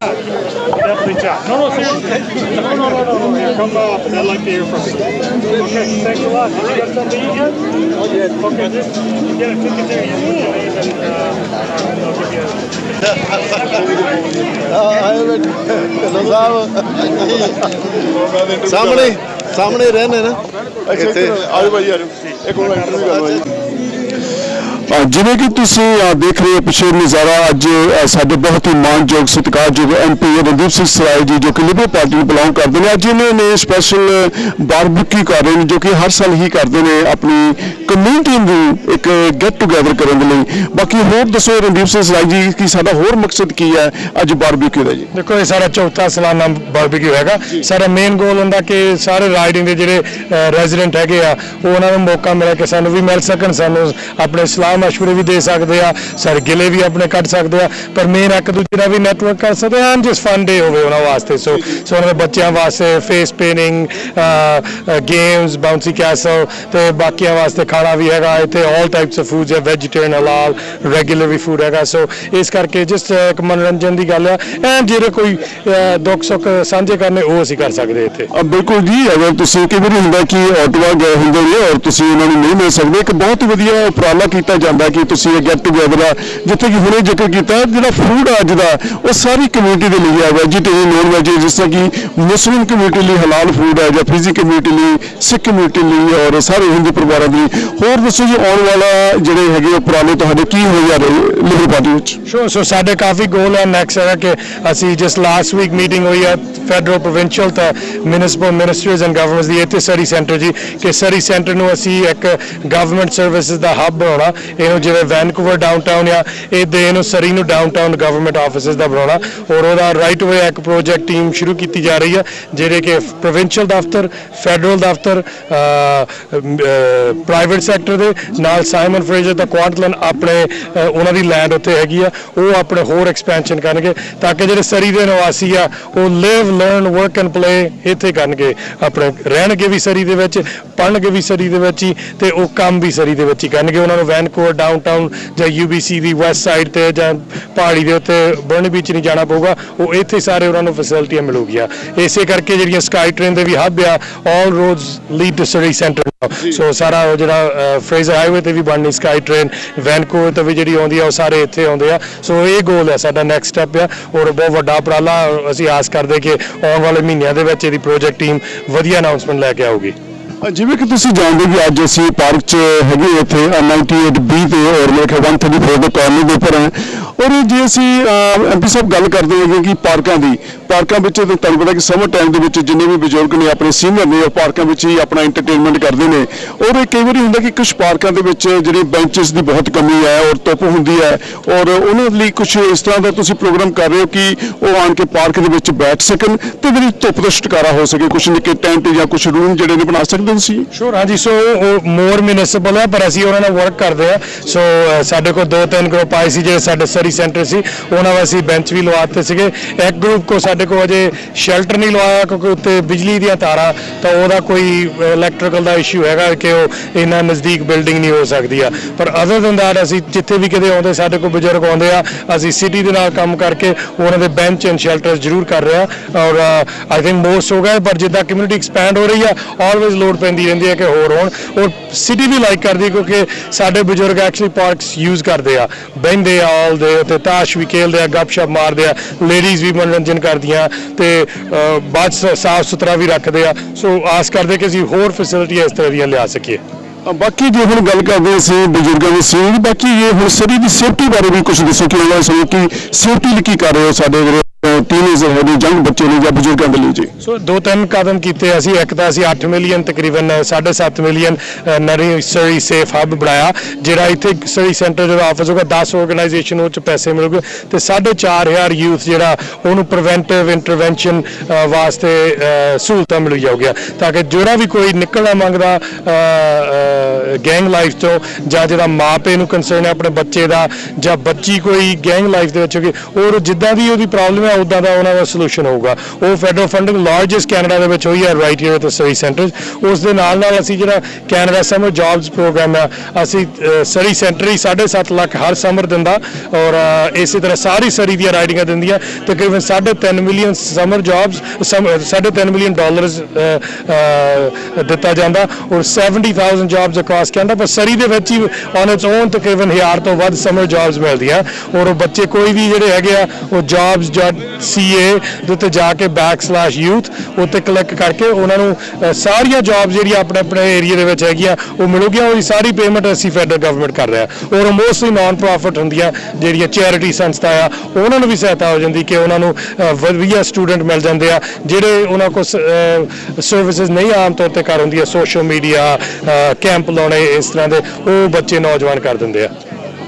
Definitely chat. No, no, seriously. No, no, no, no, no. Come up. I'd like to hear from you. Okay, thanks a lot. Did you got something to eat yet? Oh, yeah. Okay, just get a ticket there. You can and uh, I'll give you a... eh, सामने रहने ना अच्छा और भाई यार एक और interview ਜਿਵੇਂ ਕਿ ਤੁਸੀਂ ਦੇਖ ਰਹੇ ਹੋ ਪਿਛੇ ਨਜ਼ਾਰਾ, ਅੱਜ ਸਾਡੇ ਬਹੁਤ ਹੀ ਮਾਨਯੋਗ ਸਤਿਕਾਰਯੋਗ ਐਮਪੀ ਰਣਦੀਪ ਸਿੰਘ ਸਰਾਏ ਜੀ, ਜੋ ਕਿ ਲਿਬਰਲ ਪਾਰਟੀ ਨੂੰ ਬਿਲੋਂਗ ਕਰਦੇ ਨੇ। ਅੱਜ ਇਹਨਾਂ ਨੇ ਸਪੈਸ਼ਲ ਬਾਰਬੀਕਿਊ ਕਰ ਰਹੇ ਨੇ, ਜੋ ਕਿ ਹਰ ਸਾਲ ਹੀ ਕਰਦੇ ਨੇ ਆਪਣੀ ਕਮਿਊਨਿਟੀ ਨੂੰ ਇੱਕ ਗੈਟ ਟੂਗੇਦਰ ਕਰਨ ਦੇ ਲਈ ਬਾਕੀ ਹੋਰ ਦੱਸੋ ਰਣਦੀਪ ਸਿੰਘ ਸਰਾਏ ਜੀ ਕਿ ਸਾਡਾ ਹੋਰ ਮਕਸਦ ਕੀ ਹੈ ਅੱਜ ਬਾਰਬੀਕਿਊ ਦਾ ਜੀ ਦੇਖੋ ਇਹ ਸਾਡਾ ਚੌਥਾ ਸਾਲਾਨਾ ਬਾਰਬੀਕਿਊ ਹੈਗਾ ਸਾਡਾ ਮੇਨ ਗੋਲ ਹੁੰਦਾ ਕਿ ਸਾਰੇ ਰਾਈਡਿੰਗ ਦੇ ਜਿਹੜੇ ਰੈਜ਼ੀਡੈਂਟ ਹੈਗੇ ਆ ਉਹ ਉਹਨਾਂ ਨੂੰ ਮੌਕਾ ਮਿਲੇ ਕਿ ਸਾਨੂੰ ਵੀ ਮਿਲ ਸਕਣ ਸਾਨੂੰ ਆਪਣੇ ਸਲਾਹ مشورے ਵੀ ਦੇ ਸਕਦੇ ਆ ਸਾਡੇ ਗਿਲੇ ਵੀ ਆਪਣੇ ਕੱਢ ਸਕਦੇ ਆ ਪਰ ਮੇਨ ਇੱਕ ਦੂਜੇ ਨਾਲ ਵੀ ਨੈਟਵਰਕ ਕਰ ਸਕਦੇ ਆ ਜਸ ਫਨ ਡੇ ਹੋਵੇ ਉਹਨਾਂ ਵਾਸਤੇ ਸੋ ਸੋ ਉਹਨਾਂ ਦੇ ਬੱਚਿਆਂ ਵਾਸਤੇ face painting games bouncy castle ਤੇ ਬਾਕੀਆਂ ਵਾਸਤੇ ਖਾਣਾ ਵੀ ਹੈਗਾ, ਇੱਥੇ ਆਲ ਟਾਈਪਸ ਆਫ ਫੂਡਸ ਹੈ ਵੈਜੀਟੇਰੀਅਨ ਹਲਾਲ ਰੈਗੂਲਰ ਵੀ ਫੂਡ ਹੈਗਾ। ਸੋ ਇਸ ਕਰਕੇ ਜਿਸ ਇੱਕ ਮਨੋਰੰਜਨ ਦੀ ਗੱਲ ਹੈ ਐਂ ਜਿਹੜੇ ਕੋਈ ਦੁੱਖ ਸੁੱਖ ਸਾਂਝੇ ਕਰਨੇ, ਉਹ ਅਸੀਂ ਕਰ ਸਕਦੇ ਇੱਥੇ। ਬਿਲਕੁਲ ਜੀ, ਅਗਰ ਤੁਸੀਂ ਕਈ ਵਾਰੀ ਹੁੰਦਾ ਕਿ ਆਟਵਾ ਗਏ ਹੁੰਦੇ ਨੇ ਔਰ ਤੁਸੀਂ ਉਹਨਾਂ ਨੂੰ ਨਹੀਂ ਮਿਲ ਸਕਦੇ, ਇੱਕ ਬਹੁਤ ਵਧੀਆ ਉਪਰਾਲਾ ਕੀਤਾ ਜਾਂਦਾ ਕਿ ਤੁਸੀਂ ਇਹ ਗੈਟ ਟੂਗੇਦਰ ਆ, ਜਿੱਥੇ ਕਿ ਹੁਣੇ ਜ਼ਿਕਰ ਕੀਤਾ ਜਿਹੜਾ ਫੂਡ ਆ ਅੱਜ ਦਾ, ਉਹ ਸਾਰੀ ਕਮਿਊਨਿਟੀ ਦੇ ਲਈ ਹੈ ਵੈਜੀਟੇਰੀਅਨ ਨੋਨ ਵੈਜ ਜਿਸ ਤਰ੍ਹਾਂ ਕਿ ਮੁਸਲਿਮ ਕਮਿਊਨਿਟੀ ਲਈ ਹਲਾਲ ਫੂਡ ਹੈ ਜਾਂ ਫਿਜ਼ੀ ਕਮਿਊਨਿਟੀ ਲਈ ਸਿੱਖ ਕਮਿਊਨਿਟੀ ਲਈ ਔਰ ਸਾਰੇ ਹਿੰਦੂ ਪਰਿਵਾਰਾਂ ਲਈ ਹੋਰ ਦੱਸੋ ਜੀ, ਆਉਣ ਵਾਲਾ ਜਿਹੜੇ ਹੈਗੇ ਉਪਰਾਲੇ ਤੁਹਾਡੇ ਕੀ ਹੋ ਜਾ ਰਹੇ ਲਿਬਰਲ ਪਾਰਟੀ ਵਿੱਚ? ਸੋ ਸੋ ਸਾਡੇ ਕਾਫੀ ਗੋਲ ਹੈ ਨੈਕਸਟ ਹੈਗਾ ਕਿ ਅਸੀਂ ਜਿਸ ਲਾਸਟ ਵੀਕ ਮੀਟਿੰਗ ਹੋਈ ਹੈ ਫੈਡਰਲ ਪ੍ਰੋਵਿੰਸ਼ੀਅਲ ਤੇ ਮਿਊਨਿਸਪਲ ਮਿਨਿਸਟਰੀਜ਼ ਐਂਡ ਗਵਰਨਮੈਂਟਸ ਦੀ, ਇੱਥੇ ਸਰੀ ਸੈਂਟਰ ਜੀ, ਕਿ ਸਰੀ ਸੈਂਟਰ ਨੂੰ ਅਸੀਂ ਇੱਕ ਗਵਰਨਮੈਂਟ ਸਰਵਿਸਿਜ਼ ਦਾ ਹੱਬ ਬਣਾਉਣਾ, ਇਹਨੂੰ ਜਿਵੇਂ ਵੈਨਕੂਵਰ ਡਾਊਨਟਾਊਨ ਆ ਇਹਦੇ ਇਹਨੂੰ ਸਰੀ ਨੂੰ ਡਾਊਨਟਾਊਨ ਗਵਰਨਮੈਂਟ ਆਫਿਸਿਸ ਦਾ ਬਣਾਉਣਾ, ਔਰ ਉਹਦਾ ਰਾਈਟ ਵੇ ਇੱਕ ਪ੍ਰੋਜੈਕਟ ਟੀਮ ਸ਼ੁਰੂ ਕੀਤੀ ਜਾ ਰਹੀ ਹੈ, ਜਿਹੜੇ ਕਿ ਪ੍ਰੋਵਿੰਸ਼ੀਅਲ ਦਫ਼ਤਰ ਫੈਡਰਲ ਦਫ਼ਤਰ ਪ੍ਰਾਈਵੇਟ ਸੈਕਟਰ ਦੇ ਨਾਲ ਸਾਈਮਨ ਫਰੇਜ਼ਰ ਦਾ ਕੁਆਂਟਲਨ ਆਪਣੇ ਉਹਨਾਂ ਦੀ ਲੈਂਡ ਉੱਥੇ ਹੈਗੀ ਆ। ਉਹ ਆਪਣੇ ਹੋਰ ਐਕਸਪੈਂਸ਼ਨ ਕਰਨਗੇ ਤਾਂ ਕਿ ਜਿਹੜੇ ਸਰੀ ਦੇ ਨਿਵਾਸੀ ਆ, ਉਹ live learn work and play ਇੱਥੇ ਕਰਨਗੇ। ਆਪਣੇ ਰਹਿਣਗੇ ਵੀ ਸਰੀ ਦੇ ਵਿੱਚ, ਪੜ੍ਹਨਗੇ ਵੀ ਸਰੀ ਦੇ ਵਿੱਚ ਹੀ ਤੇ ਉਹ ਕੰਮ ਵੀ ਸਰੀ ਦੇ ਵਿੱਚ ਹੀ ਕਰਨਗੇ। ਉਹਨਾਂ ਨੂੰ ਵੈਨਕੂਵਰ ਡਾਊਨਟਾਊਨ ਜਾਂ ਯੂਬੀਸੀ ਦੀ ਵੈਸਟ ਸਾਈਡ ਤੇ ਜਾਂ ਪਹਾੜੀ ਦੇ ਉੱਤੇ ਬਰਨ ਬੀਚ ਨਹੀਂ ਜਾਣਾ ਪਊਗਾ। ਉਹ ਇੱਥੇ ਸਾਰੇ ਉਹਨਾਂ ਨੂੰ ਫੈਸਿਲਿਟੀਆਂ ਮਿਲੂਗੀਆਂ ਇਸੇ ਕਰਕੇ ਜਿਹੜੀਆਂ ਸਕਾਈ ਟ੍ਰੇਨ ਦੇ ਵੀ ਹੱਬ ਆ all roads lead to Surrey centre so ਸਾਰਾ ਉਹ ਜਿਹੜਾ ਫਰੇਜ਼ਰ ਹਾਈਵੇ ਤੇ ਵੀ ਬਣਨੀ ਸਕਾਈ ਟ੍ਰੇਨ ਵੈਨਕੂਵਰ ਤੇ ਵੀ ਜਿਹੜੀ ਆਉਂਦੀ ਆ ਉਹ ਸਾਰੇ ਇੱਥੇ ਆਉਂਦੇ ਆ। ਸੋ ਇਹ ਗੋਲ ਹੈ ਸਾਡਾ ਨੈਕਸਟ ਸਟੈਪ ਆ। ਔਰ ਬਹੁਤ ਵੱਡਾ ਉਪਰਾਲਾ ਅਸੀਂ ਆਸ ਕਰਦੇ ਕਿ ਆਉਣ ਵਾਲੇ ਮਹੀਨਿਆਂ ਦੇ ਵਿੱਚ ਇਹਦੀ ਪ੍ਰੋਜੈਕਟ ਟੀਮ ਵਧੀਆ ਅਨਾਉਂਸਮੈਂਟ ਲੈ ਕੇ ਆਊਗੀ। ਜਿਵੇਂ ਕਿ ਤੁਸੀਂ ਜਾਣਦੇ ਕਿ ਅੱਜ ਅਸੀਂ ਪਾਰਕ 'ਚ ਹੈਗੇ ਇੱਥੇ 98 ਬੀ ਤੇ ਔਰ ਮੇਰੇ ਖਿਆਲ 134 ਦੇ ਕਾਰਨਰ ਦੇ ਉੱਪਰ ਹੈ। ਔਰ ਜੇ ਅਸੀਂ ਐਮਪੀ ਸਾਹਿਬ ਗੱਲ ਕਰਦੇ ਹੈਗੇ ਕਿ ਪਾਰਕਾਂ ਦੀ ਪਾਰਕਾਂ ਵਿੱਚ ਤਾਂ ਤੁਹਾਨੂੰ ਪਤਾ ਕਿ ਸਮਰ ਟਾਈਮ ਦੇ ਵਿੱਚ ਜਿੰਨੇ ਵੀ ਬਜ਼ੁਰਗ ਨੇ, ਆਪਣੇ ਸੀਨੀਅਰ ਨੇ, ਉਹ ਪਾਰਕਾਂ ਵਿੱਚ ਹੀ ਆਪਣਾ ਐਂਟਰਟੇਨਮੈਂਟ ਕਰਦੇ ਨੇ। ਔਰ ਇਹ ਕਈ ਵਾਰੀ ਹੁੰਦਾ ਕਿ ਕੁਝ ਪਾਰਕਾਂ ਦੇ ਵਿੱਚ ਜਿਹੜੇ ਬੈਂਚਸ ਦੀ ਬਹੁਤ ਕਮੀ ਹੈ ਔਰ ਧੁੱਪ ਹੁੰਦੀ ਹੈ ਔਰ ਉਹਨਾਂ ਲਈ ਕੁਝ ਇਸ ਤਰ੍ਹਾਂ ਦਾ ਤੁਸੀਂ ਪ੍ਰੋਗਰਾਮ ਕਰ ਰਹੇ ਹੋ ਕਿ ਉਹ ਆਣ ਕੇ ਪਾਰਕ ਦੇ ਵਿੱਚ ਬੈਠ ਸਕਣ ਤੇ ਜਿਹੜੀ ਧੁੱਪ ਦਾ ਛੁਟਕਾਰਾ ਹੋ ਸਕੇ। ਕੁਝ ਨਿੱਕੇ ਟੈਂਟ ਜਾਂ ਕੁਝ ਰੂਮ ਜਿਹੜੇ ਨੇ ਬਣਾ ਸਕਦੇ ਹੋ ਤੁਸੀਂ? ਸ਼ੋਰ ਹਾਂਜੀ ਸੋ ਮੋਰ ਮਿਊਨਿਸਪਲ ਹੈ, ਪਰ ਅਸੀਂ ਉਹਨਾਂ ਨਾਲ ਵਰਕ ਕਰਦੇ ਆ ਸੋ ਸਾਡੇ ਕੋਲ ਦੋ ਤਿੰਨ ਗਰੁੱਪ ਆਏ ਸੀ, ਜਿਹੜੇ ਸਾਡੇ ਸਰੀ ਸੈਂਟਰ ਸੀ, ਉਹਨਾਂ ਵਾਸਤੇ ਅਸੀਂ ਬੈਂਚ ਵੀ ਲਵਾਤੇ ਸੀਗੇ। ਇੱਕ ਗਰੁੱਪ ਕੋ ਸਾਡੇ ਸਾਡੇ ਕੋਲ ਅਜੇ ਸ਼ੈਲਟਰ ਨਹੀਂ ਲਵਾਇਆ ਕਿਉਂਕਿ ਉੱਤੇ ਬਿਜਲੀ ਦੀਆਂ ਤਾਰਾਂ, ਤਾਂ ਉਹਦਾ ਕੋਈ ਇਲੈਕਟ੍ਰੀਕਲ ਦਾ ਇਸ਼ੂ ਹੈਗਾ ਕਿ ਉਹ ਇੰਨਾ ਨਜ਼ਦੀਕ ਬਿਲਡਿੰਗ ਨਹੀਂ ਹੋ ਸਕਦੀ ਆ। ਪਰ ਅਦਰ ਦਨ ਦੈਟ ਅਸੀਂ ਜਿੱਥੇ ਵੀ ਕਿਤੇ ਆਉਂਦੇ, ਸਾਡੇ ਕੋਲ ਬਜ਼ੁਰਗ ਆਉਂਦੇ ਆ, ਅਸੀਂ ਸਿਟੀ ਦੇ ਨਾਲ ਕੰਮ ਕਰਕੇ ਉਹਨਾਂ ਦੇ ਬੈਂਚ ਐਂਡ ਸ਼ੈਲਟਰ ਜ਼ਰੂਰ ਕਰ ਰਹੇ ਆ। ਔਰ ਆਈ ਥਿੰਕ ਮੋਸਟ ਹੋ ਗਏ, ਪਰ ਜਿੱਦਾਂ ਕਮਿਊਨਿਟੀ ਐਕਸਪੈਂਡ ਹੋ ਰਹੀ ਆ ਆਲਵੇਜ਼ ਲੋਡ ਪੈਂਦੀ ਰਹਿੰਦੀ ਹੈ ਕਿ ਹੋਰ ਹੋਣ। ਔਰ ਸਿਟੀ ਵੀ ਲਾਈਕ ਕਰਦੀ ਕਿਉਂਕਿ ਸਾਡੇ ਬਜ਼ੁਰਗ ਐਕਚੁਅਲੀ ਪਾਰਕਸ ਯੂਜ਼ ਕਰਦੇ ਆ। ਬਹਿੰਦੇ ਆ ਆਲ ਦੇ ਤੇ ਤਾਸ਼ ਵੀ ਖੇਲਦੇ ਆ, ਗੱਪਸ਼ਪ ਮਾਰਦੇ ਆ। ਲੇਡੀਜ਼ ਵੀ ਮਨੋਰੰਜਨ ਕਰਦੀਆਂ ਤੇ ਅਹ, ਬਾਅਦ ਸਾਫ਼ ਸੁਥਰਾ ਵੀ ਰੱਖਦੇ ਆ। ਸੋ ਆਸ ਕਰਦੇ ਕਿ ਅਸੀਂ ਹੋਰ ਫੈਸਿਲਿਟੀਆਂ ਇਸ ਤਰ੍ਹਾਂ ਦੀਆਂ ਲਿਆ ਸਕੀਏ। ਬਾਕੀ ਜੇ ਹੁਣ ਗੱਲ ਕਰਦੇ ਅਸੀਂ ਬਜ਼ੁਰਗਾਂ ਦੀ ਸੇਫਟੀ ਬਾਕੀ ਇਹ ਹੁਣ ਸਰੀਰ ਦੀ ਸੇਫਟੀ ਬਾਰੇ ਵੀ ਕੁਝ ਦੱਸੋ ਕਿ ਉਹਨਾਂ ਸਮੇਂ ਕੀ ਸੇਫਟੀ ਲਈ ਕੀ ਕਰ ਰਹੇ ਹੋ ਸਾਡੇ ਜਿਹੜੇ ਟੀਨੇਜਰ ਹੈ ਜੰਗ ਬੱਚੇ ਨੇ ਜਾਂ ਬਜ਼ੁਰਗਾਂ ਦੇ ਲਈ ਜੀ। ਸੋ ਦੋ ਤਿੰਨ ਕਦਮ ਕੀਤੇ ਅਸੀਂ ਇੱਕ ਤਾਂ ਅਸੀਂ 8 ਮਿਲੀਅਨ ਤਕਰੀਬਨ 7.5 ਮਿਲੀਅਨ ਅ, ਨਰੀ ਸਰੀ ਸੇਫ ਹੱਬ ਬਣਾਇਆ ਜਿਹੜਾ ਇੱਥੇ ਸਰੀ ਸੈਂਟਰ ਜਿਹੜਾ ਆਫਿਸ ਹੋਗਾ 10 ਆਰਗੇਨਾਈਜੇਸ਼ਨ ਉਹ ਚ ਪੈਸੇ ਮਿਲੂਗੇ ਤੇ 4500 ਯੂਥ ਜਿਹੜਾ ਉਹਨੂੰ ਪ੍ਰੀਵੈਂਟਿਵ ਇੰਟਰਵੈਂਸ਼ਨ ਵਾਸਤੇ ਸਹੂਲਤਾਂ ਮਿਲ ਜਾਊਗੀਆਂ। ਤਾਂ ਕਿ ਜਿਹੜਾ ਵੀ ਕੋਈ ਨਿਕਲਣਾ ਮੰਗਦਾ ਗੈਂਗ ਲਾਈਫ ਤੋਂ ਜਾਂ ਜਿਹੜਾ ਮਾਪੇ ਨੂੰ ਕੰਸਰਨ ਹੈ ਆਪਣੇ ਬੱਚੇ ਦਾ ਜਾਂ ਬੱਚੀ ਕੋਈ ਗੈਂਗ ਲਾਈਫ ਦੇ ਵਿੱਚ ਹੋਗੀ ਔਰ ਜਿੱਦਾਂ ਵੀ ਉਹਦੀ ਪ੍ਰੋਬਲਮ ਹੈ ਇਦਾਂ ਦਾ ਉਹਨਾਂ ਦਾ ਸੋਲੂਸ਼ਨ ਹੋਊਗਾ। ਉਹ ਫੈਡਰਲ ਫੰਡਿੰਗ ਲਾਰਜੈਸਟ ਕੈਨੇਡਾ ਦੇ ਵਿੱਚ ਹੋਈ ਹੈ ਰਾਈਟ ਹੀਅਰ ਤੇ ਸਰੀ ਸੈਂਟਰ ਉਸ ਦੇ ਨਾਲ ਨਾਲ ਅਸੀਂ ਜਿਹੜਾ ਕੈਨੇਡਾ ਸਮਰ ਜੌਬਸ ਪ੍ਰੋਗਰਾਮ ਆ, ਅਸੀਂ ਸਰੀ ਸੈਂਟਰ ਹੀ 7.5 ਲੱਖ ਹਰ ਸਮਰ ਦਿੰਦਾ, ਔਰ ਇਸੇ ਤਰ੍ਹਾਂ ਸਾਰੀ ਸਰੀ ਦੀਆਂ ਰਾਈਡਿੰਗਾਂ ਦਿੰਦੀਆਂ। ਤਕਰੀਬਨ 3.5 million summer jobs 3.5 million dollars ਦਿੱਤਾ ਜਾਂਦਾ, ਔਰ 70000 ਜੌਬਸ ਅਕ੍ਰੋਸ ਕੈਨੇਡਾ। ਪਰ ਸਰੀ ਦੇ ਵਿੱਚ ਹੀ ਔਨ ਇਟਸ ਓਨ ਤਕਰੀਬਨ 1000 ਤੋਂ ਵੱਧ ਸਮਰ ਜੌਬਸ ਮਿਲਦੀਆਂ, ਔਰ ਉਹ ਬੱਚੇ ਕੋਈ ਵੀ ਜਿਹੜੇ ਹੈਗੇ ਆ, ਉਹ jobs.ca ਦੇ ਉੱਤੇ ਜਾ ਕੇ backslash/youth ਉੱਤੇ ਕਲਿੱਕ ਕਰਕੇ ਉਹਨਾਂ ਨੂੰ ਸਾਰੀਆਂ ਜੌਬਸ ਜਿਹੜੀਆਂ ਆਪਣੇ ਆਪਣੇ ਏਰੀਆ ਦੇ ਵਿੱਚ ਹੈਗੀਆਂ, ਉਹ ਮਿਲੂਗੀਆਂ ਉਹਦੀ ਸਾਰੀ ਪੇਮੈਂਟ ਅਸੀਂ ਫੈਡਰਲ ਗਵਰਨਮੈਂਟ ਕਰ ਰਿਹਾ। ਔਰ ਮੋਸਟਲੀ ਨਾਨ ਪ੍ਰੋਫਿਟ ਹੁੰਦੀਆਂ, ਜਿਹੜੀਆਂ ਚੈਰਿਟੀ ਸੰਸਥਾ ਆ, ਉਹਨਾਂ ਨੂੰ ਵੀ ਸਹਾਇਤਾ ਹੋ ਜਾਂਦੀ ਕਿ ਉਹਨਾਂ ਨੂੰ ਵਧੀਆ ਸਟੂਡੈਂਟ ਮਿਲ ਜਾਂਦੇ ਆ, ਜਿਹੜੇ ਉਹਨਾਂ ਕੋਲ ਸਰਵਿਸਿਜ਼ ਨਹੀਂ ਆਮ ਤੌਰ ਤੇ ਕਰ ਹੁੰਦੀਆਂ ਸੋਸ਼ਲ ਮੀਡੀਆ ਕੈਂਪ ਲਾਉਣੇ, ਇਸ ਤਰ੍ਹਾਂ ਦੇ, ਉਹ ਬੱਚੇ ਨੌਜਵਾਨ ਕਰ ਦਿੰਦੇ ਆ।